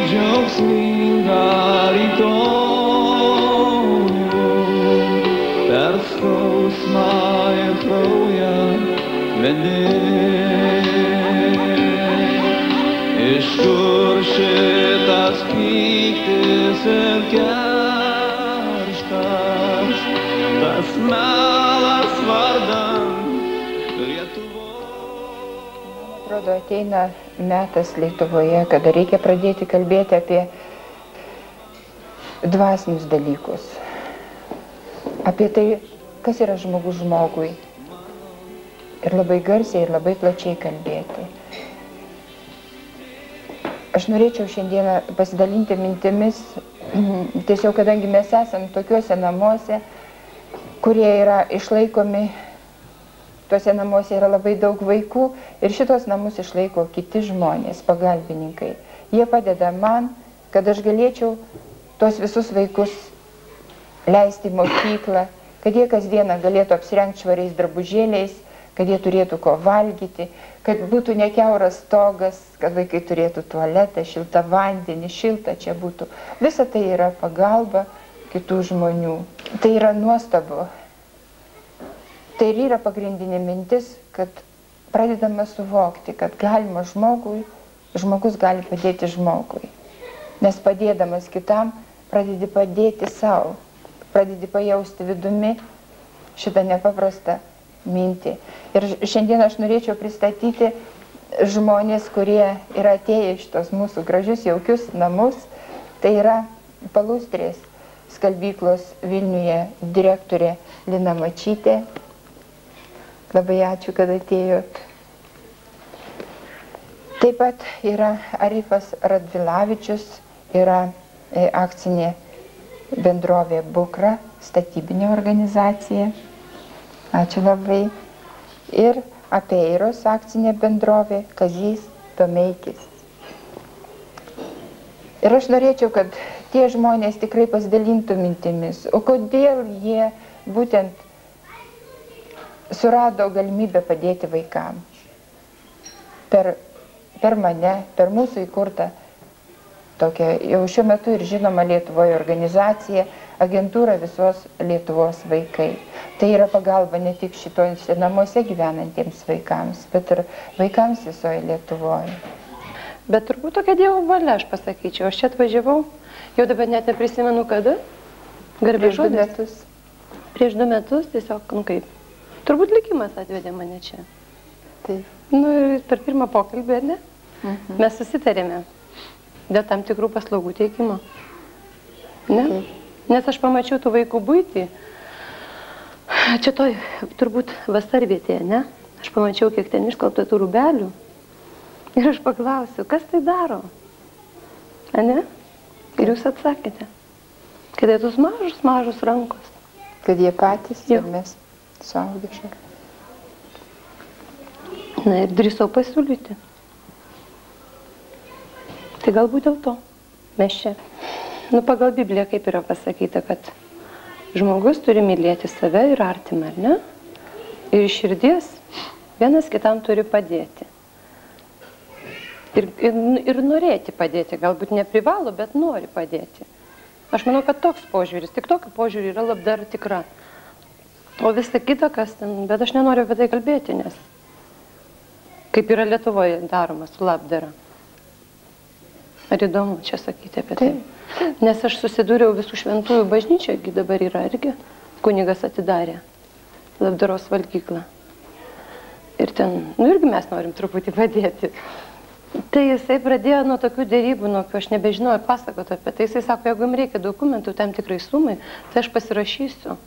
jokes me.
Atrodo, ateina metas Lietuvoje, kada reikia pradėti kalbėti apie dvasinius dalykus. Apie tai, kas yra žmogus žmogui. Ir labai garsiai ir labai plačiai kalbėti. Aš norėčiau šiandieną pasidalinti mintimis, tiesiog kadangi mes esam tokiuose namuose, kurie yra išlaikomi, tuose namuose yra labai daug vaikų ir šitos namus išlaiko kiti žmonės, pagalbininkai. Jie padeda man, kad aš galėčiau tuos visus vaikus leisti mokyklą, kad jie kasdieną galėtų apsirengti švariais drabužėliais, kad jie turėtų ko valgyti, kad būtų nekeuras stogas, kad vaikai turėtų tualetą, šiltą vandenį, šiltą čia būtų. Visa tai yra pagalba kitų žmonių. Tai yra nuostabu. Tai ir yra pagrindinė mintis, kad pradedame suvokti, kad galima žmogui, žmogus gali padėti žmogui. Nes padėdamas kitam, pradedi padėti savo, pradedi pajausti vidumi šitą nepaprastą mintį. Ir šiandien aš norėčiau pristatyti žmonės, kurie yra atėję iš tos mūsų gražius, jaukius namus. Tai yra palustrės skalbyklos Vilniuje direktorė Lina Mačytė. Labai ačiū, kad atėjot. Taip pat yra Arifas Radvilavičius, yra e, akcinė bendrovė Bukra, statybinė organizacija. Ačiū labai. Ir Apeiros akcinė bendrovė Kazys Tomeikis. Ir aš norėčiau, kad tie žmonės tikrai pasidalintų mintimis, o kodėl jie būtent surado galimybę padėti vaikam. Per, per mane, per mūsų įkurtą tokią jau šiuo metu ir žinoma Lietuvoje organizacija, agentūra visos Lietuvos vaikai. Tai yra pagalba ne tik šitose namuose gyvenantiems vaikams, bet ir vaikams visoje Lietuvoje.
Bet turbūt tokia Dievo valia, aš pasakyčiau. Aš čia atvažiavau, jau dabar net neprisimenu kada. Garbė
Prieš du
žodis.
metus.
Prieš du metus tiesiog, nu kaip. Turbūt likimas atvedė mane čia.
Taip.
Nu ir per pirmą pokalbį, ne?
Mhm.
Mes susitarėme dėl tam tikrų paslaugų teikimo. Ne? Nes aš pamačiau tų vaikų būtį. Čia toj turbūt vasarvietėje, ne? Aš pamačiau, kiek ten iškalbta tų rubelių. Ir aš paklausiu, kas tai daro? A ne? Ir jūs atsakėte, kad tai tos mažus, mažus rankos.
Kad jie patys ir mes suaugę šalia.
Na ir drįsau pasiūlyti. Tai galbūt dėl to mes čia. Nu, pagal Bibliją kaip yra pasakyta, kad žmogus turi mylėti save ir artimą, ar ne? Ir širdies vienas kitam turi padėti. Ir, ir, ir norėti padėti, galbūt neprivalo, bet nori padėti. Aš manau, kad toks požiūris, tik tokiu požiūriu yra labdara tikra. O visa kita, kas ten, bet aš nenoriu apie tai kalbėti, nes kaip yra Lietuvoje daroma su labdara. Ar įdomu čia sakyti apie tai? Nes aš susidūriau visų šventųjų bažnyčioje, gi dabar yra irgi kunigas atidarė labdaros valgyklą. Ir ten, nu irgi mes norim truputį padėti. Tai jisai pradėjo nuo tokių dėrybų, nuo ko aš nebežinojau pasakoti apie tai. Jisai sako, jeigu jums reikia dokumentų tam tikrai sumai, tai aš pasirašysiu.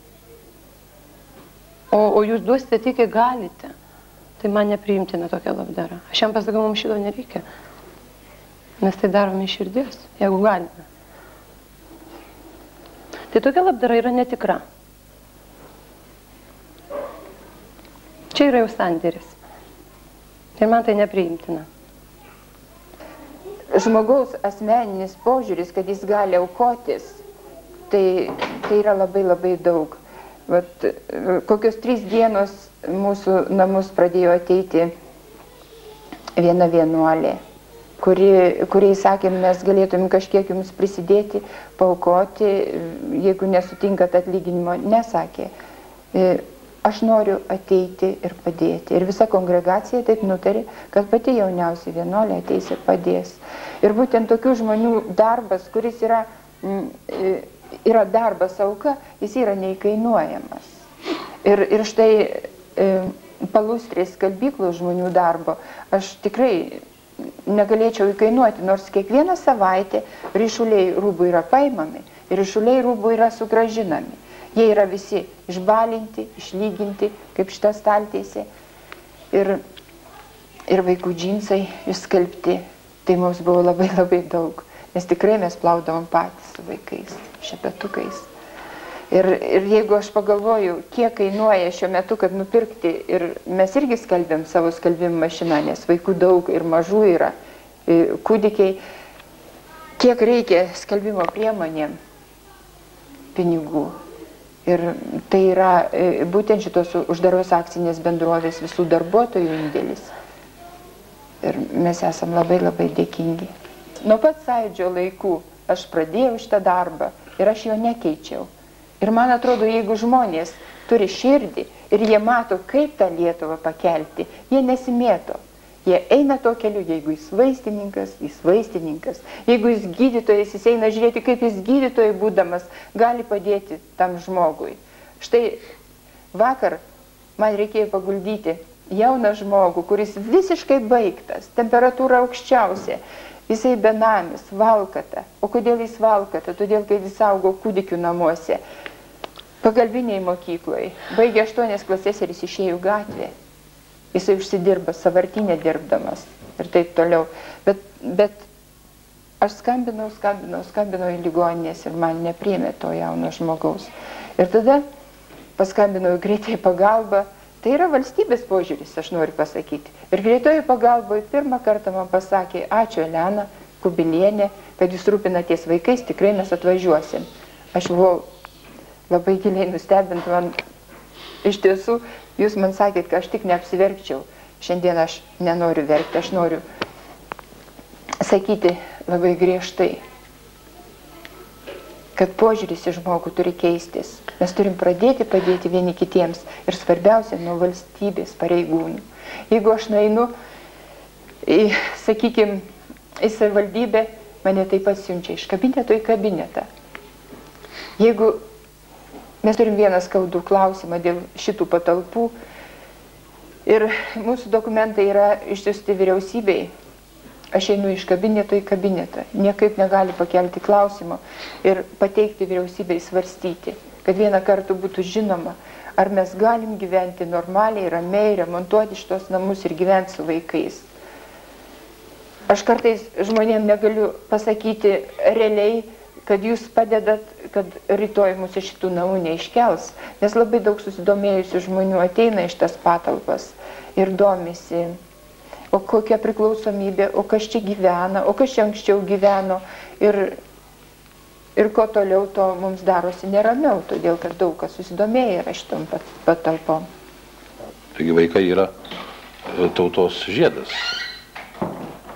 O, o jūs duosite tiek, kiek galite. Tai man nepriimtina tokia labdara. Aš jam pasakau, mums šito nereikia. Mes tai darome iš širdies, jeigu galime. Tai tokia labdara yra netikra. Čia yra jau sandėris. Ir man tai nepriimtina.
Žmogaus asmeninis požiūris, kad jis gali aukotis, tai, tai yra labai labai daug. Vat, e, kokios trys dienos mūsų namus pradėjo ateiti viena vienuolė, kuri, kuriai sakėm, mes galėtum kažkiek jums prisidėti, paukoti, jeigu nesutinkat atlyginimo, nesakė. E, aš noriu ateiti ir padėti. Ir visa kongregacija taip nutarė, kad pati jauniausia vienuolė ateis ir padės. Ir būtent tokių žmonių darbas, kuris yra, mm, yra darbas auka, jis yra neįkainuojamas. Ir, ir štai e, palustrės skalbyklų žmonių darbo aš tikrai negalėčiau įkainuoti, nors kiekvieną savaitę ryšuliai rūbų yra paimami ir ryšuliai rūbų yra sugražinami. Jie yra visi išbalinti, išlyginti, kaip šita stalteisė. Ir, ir vaikų džinsai išskalbti. Tai mums buvo labai labai daug. Nes tikrai mes plaudavom patys su vaikais, šepetukais. Ir, ir jeigu aš pagalvoju, kiek kainuoja šiuo metu, kad nupirkti, ir mes irgi skalbėm savo skalbimo mašiną, nes vaikų daug ir mažų yra, kūdikiai, kiek reikia skalbimo priemonėm pinigų. Ir tai yra būtent šitos uždaros akcinės bendrovės visų darbuotojų indėlis. Ir mes esam labai labai dėkingi. Nuo pat sąjūdžio laikų aš pradėjau šitą darbą ir aš jo nekeičiau. Ir man atrodo, jeigu žmonės turi širdį ir jie mato, kaip tą Lietuvą pakelti, jie nesimėto. Jie eina to keliu, jeigu jis vaistininkas, jis vaistininkas. Jeigu jis gydytojas, jis eina žiūrėti, kaip jis gydytojai būdamas gali padėti tam žmogui. Štai vakar man reikėjo paguldyti jauną žmogų, kuris visiškai baigtas, temperatūra aukščiausia. Jisai benamis, valkata. O kodėl jis valkata? Todėl, kai jis augo kūdikių namuose pagalbiniai mokykloje, baigė aštuonias klasės ir jis išėjo į gatvę. Jisai užsidirba savartinę dirbdamas ir taip toliau. Bet, bet aš skambinau, skambinau, skambinau į ligoninės ir man nepriemė to jauno žmogaus. Ir tada paskambinau į greitai pagalbą. Tai yra valstybės požiūris, aš noriu pasakyti. Ir greitoji pagalboje pirmą kartą man pasakė, ačiū Elena Kubilienė, kad jūs rūpinatės vaikais, tikrai mes atvažiuosim. Aš buvau labai giliai nustebint man. Iš tiesų, jūs man sakėt, kad aš tik neapsiverkčiau. Šiandien aš nenoriu verkti, aš noriu sakyti labai griežtai, kad požiūris į žmogų turi keistis. Mes turim pradėti padėti vieni kitiems ir svarbiausia nuo valstybės pareigūnų. Jeigu aš nueinu į, sakykime, į savivaldybę, mane taip pat siunčia iš kabineto į kabinetą. Jeigu Mes turim vieną skaudų klausimą dėl šitų patalpų. Ir mūsų dokumentai yra išsiusti vyriausybei. Aš einu iš kabineto į kabinetą. Niekaip negali pakelti klausimo ir pateikti vyriausybei svarstyti, kad vieną kartą būtų žinoma, ar mes galim gyventi normaliai, ramiai, remontuoti šitos namus ir gyventi su vaikais. Aš kartais žmonėm negaliu pasakyti realiai, kad jūs padedat, kad rytoj mūsų šitų namų neiškels, nes labai daug susidomėjusių žmonių ateina iš tas patalpas ir domisi, o kokia priklausomybė, o kas čia gyvena, o kas čia anksčiau gyveno ir, ir ko toliau to mums darosi neramiau, todėl kad daug kas susidomėję yra šitom patalpom.
Taigi vaikai yra e, tautos žiedas.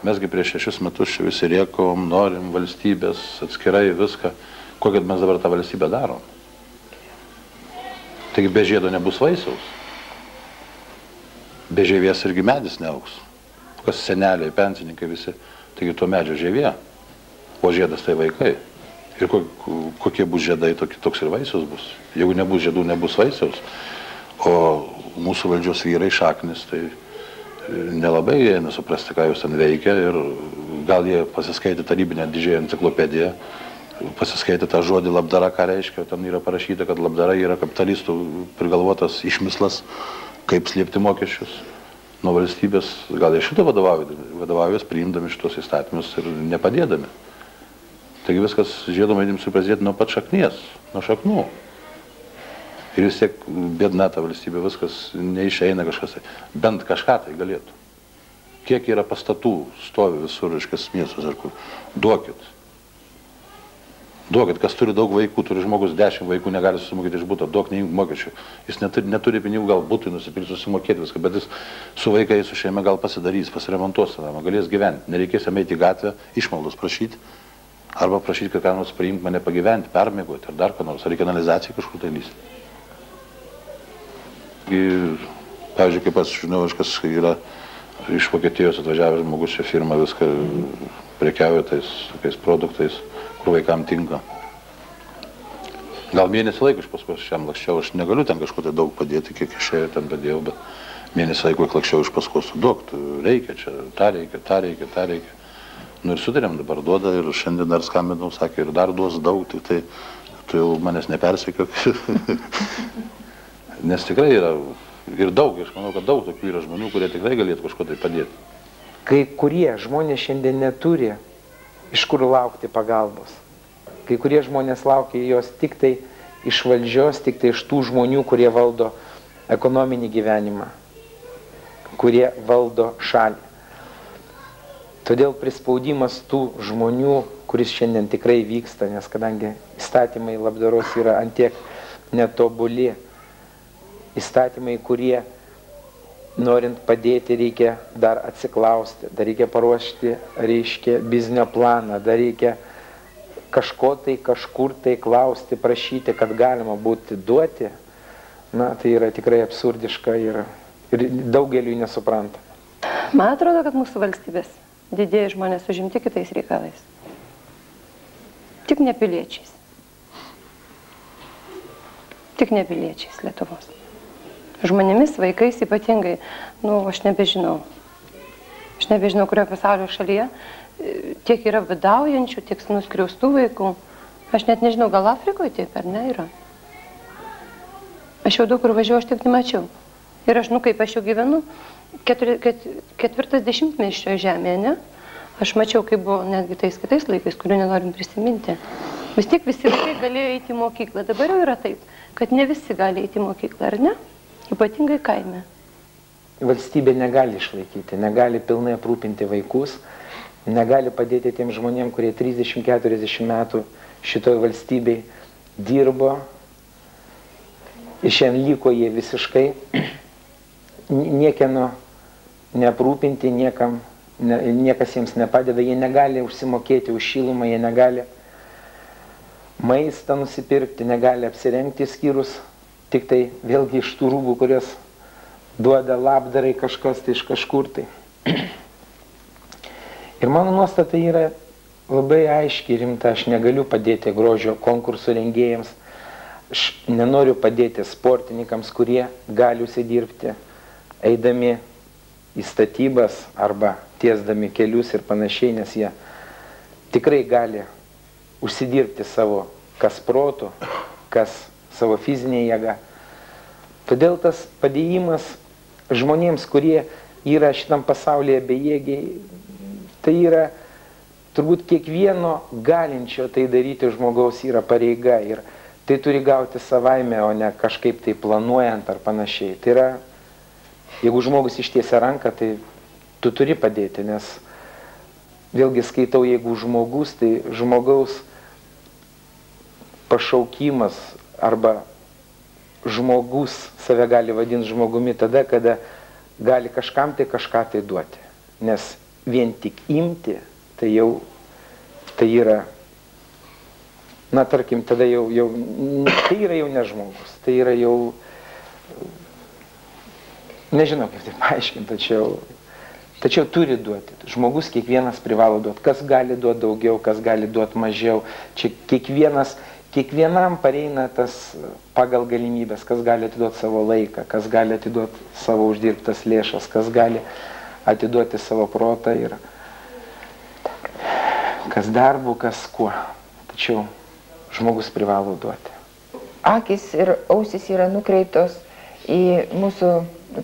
Mesgi prieš šešis metus čia visi riekom, norim valstybės, atskirai viską. Kokią mes dabar tą valstybę darom? Taigi be žiedo nebus vaisiaus. Be žievės irgi medis neauks. Kas seneliai, pensininkai visi. Taigi to medžio žievė. O žiedas tai vaikai. Ir kokie bus žiedai, toks ir vaisiaus bus. Jeigu nebus žiedų, nebus vaisiaus. O mūsų valdžios vyrai šaknis, tai nelabai eina suprasti, ką jūs ten veikia ir gal jie pasiskaitė tarybinę didžiąją enciklopediją, pasiskaitė tą žodį labdara, ką reiškia, ten yra parašyta, kad labdara yra kapitalistų prigalvotas išmislas, kaip slėpti mokesčius nuo valstybės, gal jie šito vadovaujasi, priimdami šitos įstatymus ir nepadėdami. Taigi viskas žiedomaidim suprasidėti nuo pat šaknies, nuo šaknų. Ir vis tiek bėdna ta valstybė, viskas neišeina kažkas. Tai. Bent kažką tai galėtų. Kiek yra pastatų, stovi visur, reiškia, miestus ar kur. Duokit. Duokit, kas turi daug vaikų, turi žmogus dešimt vaikų, negali susimokėti iš būto, duok neimk mokesčių. Jis neturi, neturi pinigų, gal būtui nusipirkti, susimokėti viską, bet jis su vaikais, su šeima gal pasidarys, pasiremontuos tą namą, galės gyventi. Nereikės jam eiti į gatvę, išmaldos prašyti, arba prašyti, kad ką nors priimk mane pagyventi, permėgoti, ar dar ką nors, ar į kanalizaciją kažkur tai lysti. Ir, pavyzdžiui, kaip aš žinau, kažkas yra iš Vokietijos atvažiavęs žmogus čia firma viską prekiauja tais tokiais produktais, kur vaikam tinka. Gal mėnesį laiko iš paskui aš jam lakščiau, aš negaliu ten kažko tai daug padėti, kiek išėjo ten padėjau, bet mėnesį laiko lakščiau iš paskos, duok, reikia čia, tą reikia, tą reikia, tą reikia. Nu ir sutarėm, dabar duoda ir šiandien dar skambinau, sakė, ir dar duos daug, tik tai tu jau manęs nepersekiok. Nes tikrai yra ir daug, aš manau, kad daug tokių yra žmonių, kurie tikrai galėtų kažko tai padėti.
Kai kurie žmonės šiandien neturi iš kur laukti pagalbos. Kai kurie žmonės laukia jos tik tai iš valdžios, tik tai iš tų žmonių, kurie valdo ekonominį gyvenimą, kurie valdo šalį. Todėl prispaudimas tų žmonių, kuris šiandien tikrai vyksta, nes kadangi įstatymai labdaros yra antiek netobuli, įstatymai, kurie norint padėti reikia dar atsiklausti, dar reikia paruošti, reiškia, biznio planą, dar reikia kažko tai kažkur tai klausti, prašyti, kad galima būti duoti, na, tai yra tikrai absurdiška ir, ir daugeliu nesupranta.
Man atrodo, kad mūsų valstybės didėjai žmonės užimti kitais reikalais. Tik nepiliečiais. Tik nepiliečiais Lietuvos. Žmonėmis, vaikais ypatingai, nu, aš nebežinau. Aš nebežinau, kurioje pasaulio šalyje tiek yra vidaujančių, tiek nuskriaustų vaikų. Aš net nežinau, gal Afrikoje taip ar ne yra. Aš jau daug kur važiuoju, aš taip nemačiau. Ir aš, nu, kaip aš jau gyvenu, keturi, ket, ketvirtas dešimtmetis šioje žemėje, ne? Aš mačiau, kaip buvo netgi tais kitais laikais, kurių nenorim prisiminti. Vis tiek visi vaikai galėjo eiti į mokyklą. Dabar jau yra taip, kad ne visi gali eiti į mokyklą, ar ne? Ypatingai kaime.
Valstybė negali išlaikyti, negali pilnai aprūpinti vaikus, negali padėti tiem žmonėm, kurie 30-40 metų šitoje valstybei dirbo. Ir šiandien liko jie visiškai niekieno neaprūpinti, niekam, ne, niekas jiems nepadeda, jie negali užsimokėti už šilumą, jie negali maistą nusipirkti, negali apsirengti skyrus, tik tai vėlgi iš tų rūbų, kurias duoda labdarai kažkas tai iš kažkur tai. Ir mano nuostata yra labai aiškiai rimta, aš negaliu padėti grožio konkursų rengėjams, aš nenoriu padėti sportininkams, kurie gali užsidirbti, eidami į statybas arba tiesdami kelius ir panašiai, nes jie tikrai gali užsidirbti savo kas protų, kas savo fizinė jėga. Todėl tas padėjimas žmonėms, kurie yra šitam pasaulyje bejėgiai, tai yra turbūt kiekvieno galinčio tai daryti žmogaus yra pareiga ir tai turi gauti savaime, o ne kažkaip tai planuojant ar panašiai. Tai yra, jeigu žmogus ištiesia ranką, tai tu turi padėti, nes vėlgi skaitau, jeigu žmogus, tai žmogaus pašaukimas arba žmogus save gali vadinti žmogumi tada, kada gali kažkam tai kažką tai duoti. Nes vien tik imti, tai jau tai yra, na tarkim, tada jau, jau tai yra jau ne žmogus, tai yra jau, nežinau kaip tai paaiškinti, tačiau, tačiau turi duoti. Žmogus kiekvienas privalo duoti. Kas gali duoti daugiau, kas gali duoti mažiau. Čia kiekvienas, kiekvienam pareina tas pagal galimybės, kas gali atiduoti savo laiką, kas gali atiduoti savo uždirbtas lėšas, kas gali atiduoti savo protą ir kas darbu, kas kuo. Tačiau žmogus privalo duoti.
Akis ir ausis yra nukreiptos į mūsų,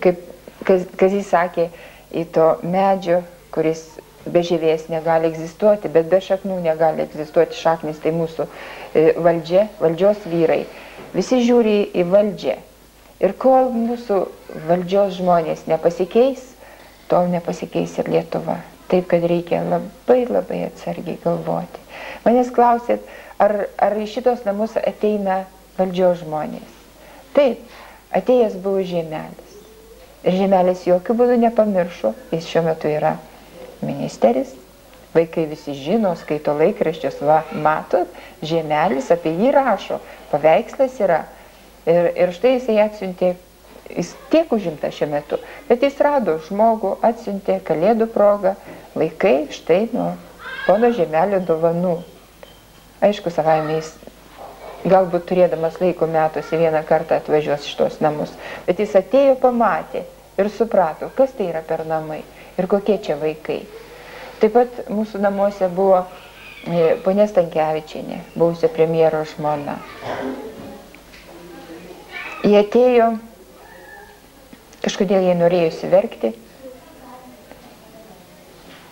kaip kas jis sakė, į to medžio, kuris be žievės negali egzistuoti, bet be šaknų negali egzistuoti šaknis, tai mūsų valdžia, valdžios vyrai. Visi žiūri į valdžią. Ir kol mūsų valdžios žmonės nepasikeis, tol nepasikeis ir Lietuva. Taip, kad reikia labai labai atsargiai galvoti. Manęs klausėt, ar, ar į šitos namus ateina valdžios žmonės. Taip, atėjęs buvo žiemelis. Ir žiemelis jokių būdų nepamiršo, jis šiuo metu yra ministeris. Vaikai visi žino, skaito laikraščius, va, matot, žiemelis apie jį rašo, paveikslas yra. Ir, ir štai jisai atsiuntė jis tiek užimta šiuo metu, bet jis rado žmogų, atsiuntė kalėdų progą, vaikai štai nuo pono žemelio dovanų. Aišku, savaime jis galbūt turėdamas laiko metuose vieną kartą atvažiuos iš tos namus, bet jis atėjo, pamatė ir suprato, kas tai yra per namai ir kokie čia vaikai. Taip pat mūsų namuose buvo e, ponė Stankievičianė, buvusio premjero žmona. Jie atėjo, kažkodėl jie norėjusi verkti.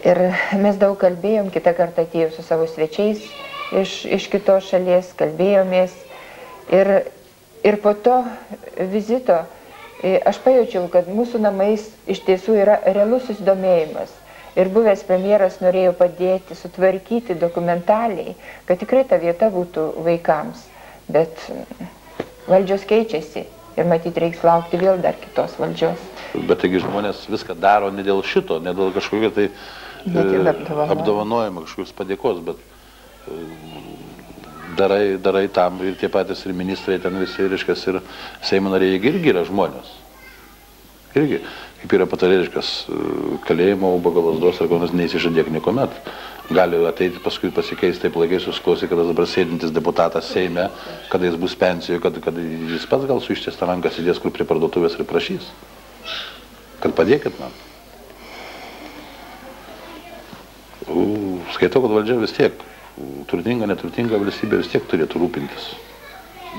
Ir mes daug kalbėjom, kitą kartą atėjau su savo svečiais iš, iš kitos šalies, kalbėjomės. Ir, ir po to vizito e, aš pajaučiau, kad mūsų namais iš tiesų yra realus susidomėjimas. Ir buvęs premjeras norėjo padėti, sutvarkyti dokumentaliai, kad tikrai ta vieta būtų vaikams. Bet valdžios keičiasi ir matyt reiks laukti vėl dar kitos valdžios.
Bet taigi žmonės viską daro ne dėl šito, ne dėl kažkokio tai e,
apdovanojimo.
apdovanojimo, kažkokios padėkos, bet e, darai, darai tam ir tie patys ir ministrai ten visi, reiškia, ir Seimo nariai irgi yra žmonės. Irgi, kaip yra patarėliškas kalėjimo, ubago lasdos ar konas neįsižadėk niekuomet. Gali ateiti paskui pasikeisti taip laikai susiklausi, kad dabar sėdintis deputatas Seime, kada jis bus pensijoje, kad, kad jis pats gal su ištiesta ranka sėdės kur prie parduotuvės ir prašys. Kad padėkit man. Skaitau, kad valdžia vis tiek, turtinga, neturtinga valstybė vis tiek turėtų rūpintis.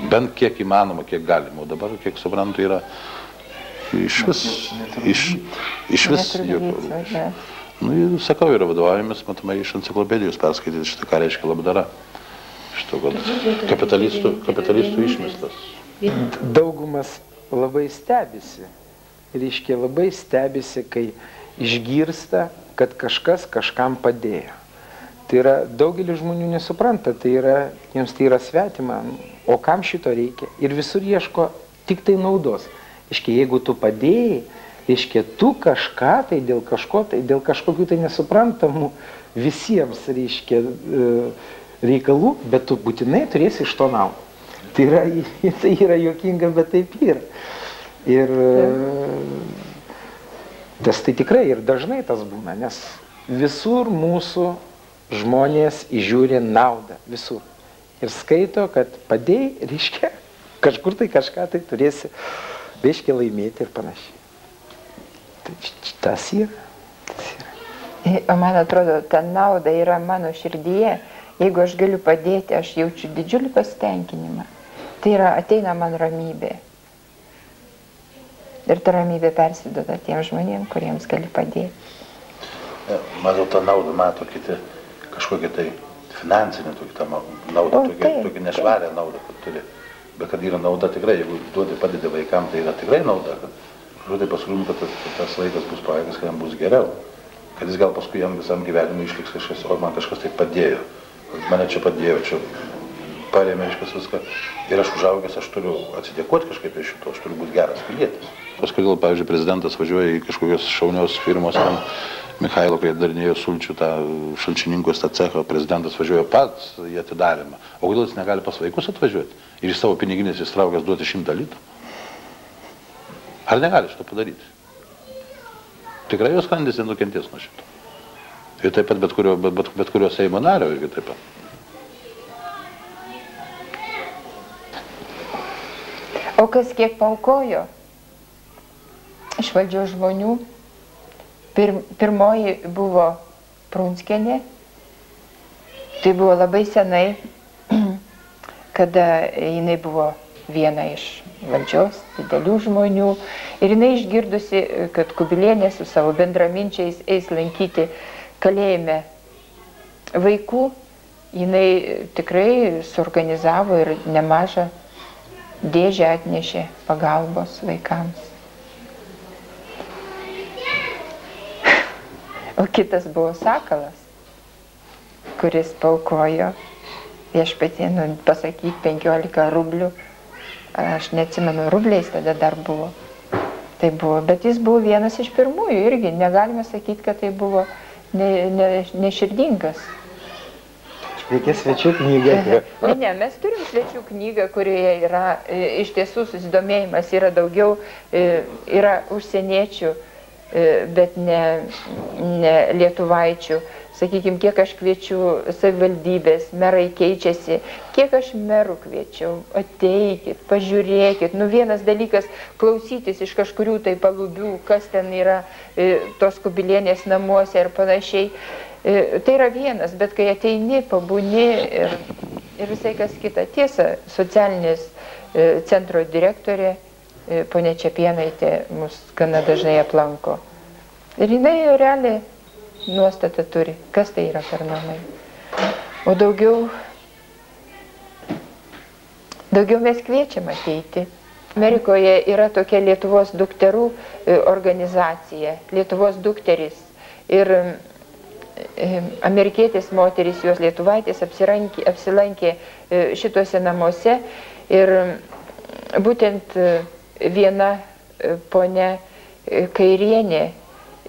Bent kiek įmanoma, kiek galima. O dabar, kiek suprantu, yra iš vis, iš, iš vis jokio. Nu, ir sakau, yra vadovavimas, matomai, iš enciklopedijos perskaityti šitą, ką reiškia labdara. Šito, kad kapitalistų, kapitalistų išmestas.
Daugumas labai stebisi. Reiškia, labai stebisi, kai išgirsta, kad kažkas kažkam padėjo. Tai yra, daugelis žmonių nesupranta, tai yra, jiems tai yra svetima, o kam šito reikia. Ir visur ieško tik tai naudos. Iškia, jeigu tu padėjai, reiškia, tu kažką tai dėl kažko, tai dėl kažkokių tai nesuprantamų visiems, reiškia, e, reikalų, bet tu būtinai turėsi iš to naudą. Tai yra, tai yra juokinga, bet taip yra. Ir e, tas tai tikrai ir dažnai tas būna, nes visur mūsų žmonės įžiūri naudą, visur. Ir skaito, kad padėjai, reiškia, kažkur tai kažką tai turėsi, reiškia, laimėti ir panašiai. Tai tas yra.
O man atrodo, ta nauda yra mano širdyje. Jeigu aš galiu padėti, aš jaučiu didžiulį pasitenkinimą. Tai yra, ateina man ramybė. Ir ta ramybė persiduoda tiem žmonėm, kuriems gali padėti.
Matau, tą naudą mato kiti kažkokią tai finansinę tokį tą naudą,
O,
tokią,
taip,
tokią nešvarę naudą, kad turi. Bet kad yra nauda tikrai, jeigu duodi padedi vaikams, tai yra tikrai nauda, kad žodai pasirūpinti, kad tas, tas laikas bus praeitas, kad jam bus geriau. Kad jis gal paskui jam visam gyvenimui išliks kažkas, o man kažkas tai padėjo. Mane čia padėjo, čia parėmė iškas viską. Ir aš užaugęs, aš turiu atsidėkoti kažkaip iš šito, aš turiu būti geras pilietis. Gal, pavyzdžiui, prezidentas važiuoja į kažkokios šaunios firmos, ten Mikhailo, kai darinėjo sulčių tą šalčininkos tą cechą, prezidentas važiuoja pats į atidarimą. O kodėl jis negali pas vaikus atvažiuoti ir iš savo piniginės įstraukęs duoti šimtą litų? Ar negali šito padaryti? Tikrai jos skrandis nenukentės nuo šito. Ir taip pat bet kurio, bet, bet, bet kurio Seimo nario irgi taip pat.
O kas kiek paukojo iš valdžios žmonių, pir, pirmoji buvo Prunskienė, tai buvo labai senai, kada jinai buvo viena iš valdžios, didelių žmonių. Ir jinai išgirdusi, kad Kubilienė su savo bendraminčiais eis lankyti kalėjime vaikų, jinai tikrai suorganizavo ir nemažą dėžę atnešė pagalbos vaikams. O kitas buvo Sakalas, kuris paukojo viešpatį, nu, pasakyk, 15 rublių. Aš neatsimenu, rubliais tada dar buvo. Tai buvo, bet jis buvo vienas iš pirmųjų irgi. Negalime sakyti, kad tai buvo neširdingas ne, ne
Reikės svečių knygą.
Ne, ne, mes turim svečių knygą, kurioje yra e, iš tiesų susidomėjimas, yra daugiau, e, yra užsieniečių, bet ne, ne lietuvaičių. Sakykime, kiek aš kviečiu savivaldybės, merai keičiasi, kiek aš merų kviečiau, ateikit, pažiūrėkit. Nu vienas dalykas klausytis iš kažkurių tai palubių, kas ten yra e, tos kubilienės namuose ir panašiai. E, tai yra vienas, bet kai ateini, pabūni ir, ir visai kas kita. Tiesa, socialinės e, centro direktorė, e, ponė Čiapienaitė, mus gana dažnai aplanko. Ir jinai realiai nuostatą turi, kas tai yra per namai. O daugiau, daugiau mes kviečiam ateiti. Amerikoje yra tokia Lietuvos dukterų e, organizacija, Lietuvos dukteris. Ir e, amerikietės moteris, jos lietuvaitės apsilankė e, šituose namuose ir būtent viena ponia Kairienė,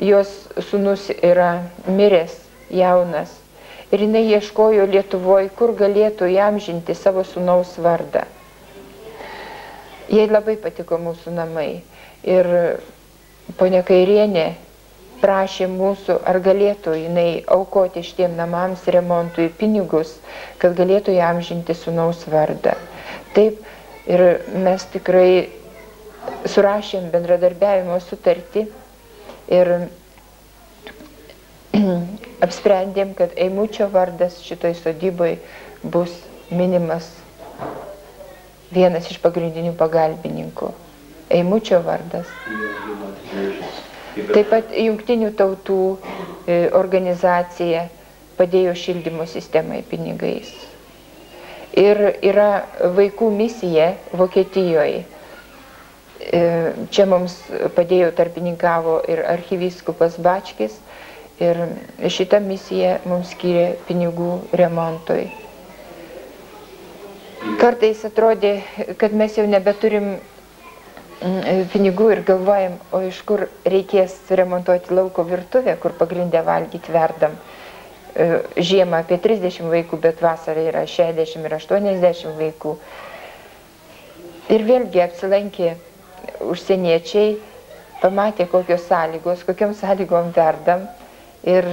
jos sunus yra miręs jaunas ir jinai ieškojo Lietuvoje, kur galėtų įamžinti savo sunaus vardą. Jai labai patiko mūsų namai ir ponia Kairienė prašė mūsų, ar galėtų jinai aukoti šitiem namams remontui pinigus, kad galėtų įamžinti sunaus vardą. Taip, ir mes tikrai surašėm bendradarbiavimo sutartį ir apsprendėm, kad Eimučio vardas šitoj sodyboj bus minimas vienas iš pagrindinių pagalbininkų. Eimučio vardas. Taip pat jungtinių tautų e, organizacija padėjo šildymo sistemai pinigais. Ir yra vaikų misija Vokietijoje. E, čia mums padėjo tarpininkavo ir archyviskupas Bačkis ir šitą misiją mums skyrė pinigų remontui. Kartais atrodė, kad mes jau nebeturim pinigų ir galvojam, o iš kur reikės remontuoti lauko virtuvę, kur pagrindę valgyti verdam. Žiemą apie 30 vaikų, bet vasarą yra 60 ir 80 vaikų. Ir vėlgi apsilankė užsieniečiai, pamatė kokios sąlygos, kokiam sąlygom verdam. Ir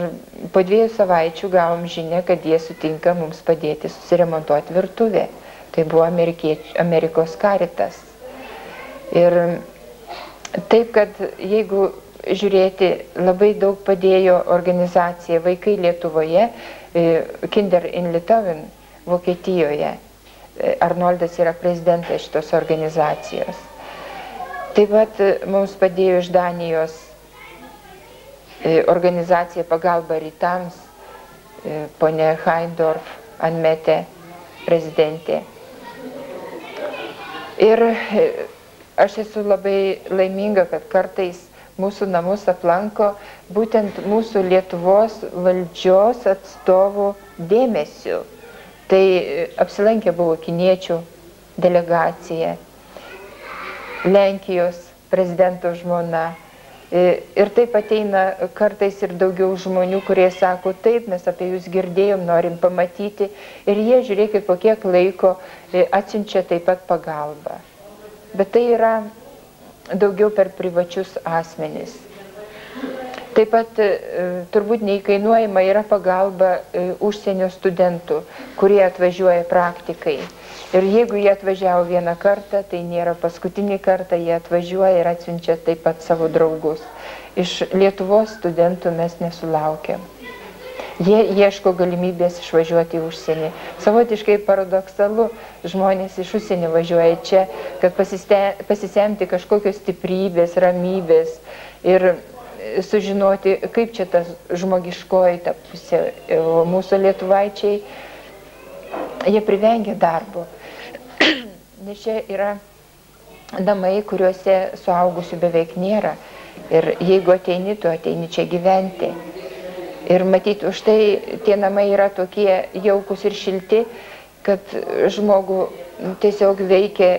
po dviejų savaičių gavom žinę, kad jie sutinka mums padėti susiremontuoti virtuvę. Tai buvo Amerikos karitas. Ir taip, kad jeigu žiūrėti, labai daug padėjo organizacija Vaikai Lietuvoje, Kinder in Litauen, Vokietijoje. Arnoldas yra prezidentas šitos organizacijos. Taip pat mums padėjo iš Danijos organizacija Pagalba rytams, ponė Haindorf, Anmetė, prezidentė. Ir aš esu labai laiminga, kad kartais mūsų namus aplanko būtent mūsų Lietuvos valdžios atstovų dėmesiu. Tai apsilankė buvo kiniečių delegacija, Lenkijos prezidento žmona. Ir taip ateina kartais ir daugiau žmonių, kurie sako, taip, mes apie jūs girdėjom, norim pamatyti. Ir jie, žiūrėkit, po kiek laiko atsiunčia taip pat pagalbą. Bet tai yra daugiau per privačius asmenys. Taip pat turbūt neįkainuojama yra pagalba užsienio studentų, kurie atvažiuoja praktikai. Ir jeigu jie atvažiavo vieną kartą, tai nėra paskutinį kartą, jie atvažiuoja ir atsiunčia taip pat savo draugus. Iš Lietuvos studentų mes nesulaukiam. Jie ieško galimybės išvažiuoti į užsienį. Savotiškai paradoksalu, žmonės iš užsienio važiuoja čia, kad pasisemti kažkokios stiprybės, ramybės ir sužinoti, kaip čia tas žmogiškoji ta pusė. Mūsų lietuvaičiai, jie privengia darbo. Nes čia yra namai, kuriuose suaugusių beveik nėra. Ir jeigu ateini, tu ateini čia gyventi. Ir matyti, už tai tie namai yra tokie jaukus ir šilti, kad žmogų tiesiog veikia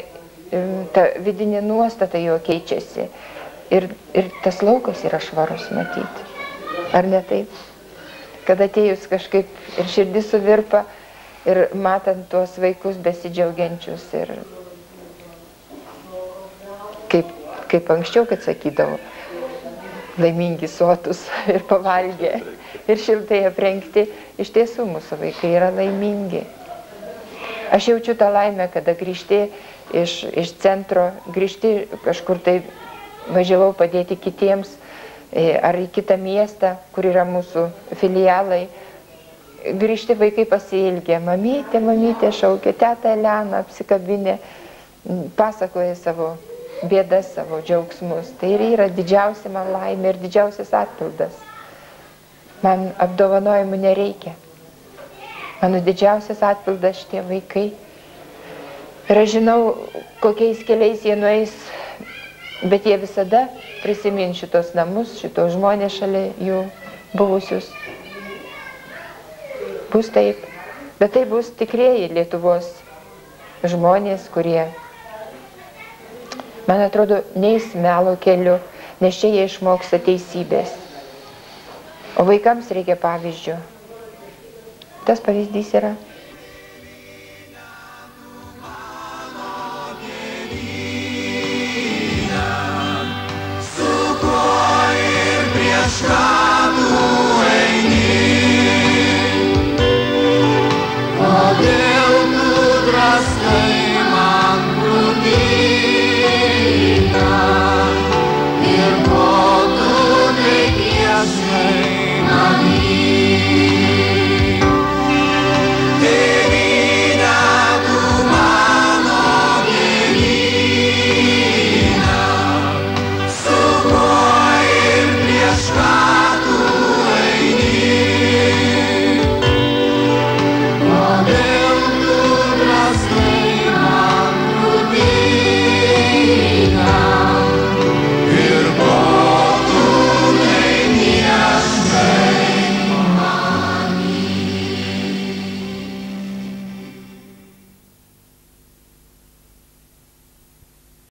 ta vidinė nuostata jo keičiasi. Ir, ir tas laukas yra švarus matyti. Ar ne taip? Kad atėjus kažkaip ir širdis suvirpa, ir matant tuos vaikus besidžiaugiančius ir kaip, kaip anksčiau, kad sakydavo, laimingi sotus ir pavalgę ir šiltai aprengti, iš tiesų mūsų vaikai yra laimingi. Aš jaučiu tą laimę, kada grįžti iš, iš centro, grįžti kažkur tai važiavau padėti kitiems e, ar į kitą miestą, kur yra mūsų filialai. Grįžti vaikai pasilgė, mamytė, mamytė šaukė, teta Elena apsikabinė, pasakoja savo bėdas, savo džiaugsmus. Tai ir yra didžiausia man laimė ir didžiausias atpildas. Man apdovanojimų nereikia. Mano didžiausias atpildas šitie vaikai. Ir aš žinau, kokiais keliais jie nueis, bet jie visada prisimins šitos namus, šitos žmonės šalia jų buvusius. Bus taip. Bet tai bus tikrieji Lietuvos žmonės, kurie, man atrodo, neįs melo keliu, nes čia jie išmoksta teisybės. O vaikams reikia pavyzdžių. Tas pavyzdys yra.
Prieš ką tu eini? Kodėl tu draskai man krūtinę? Ir ko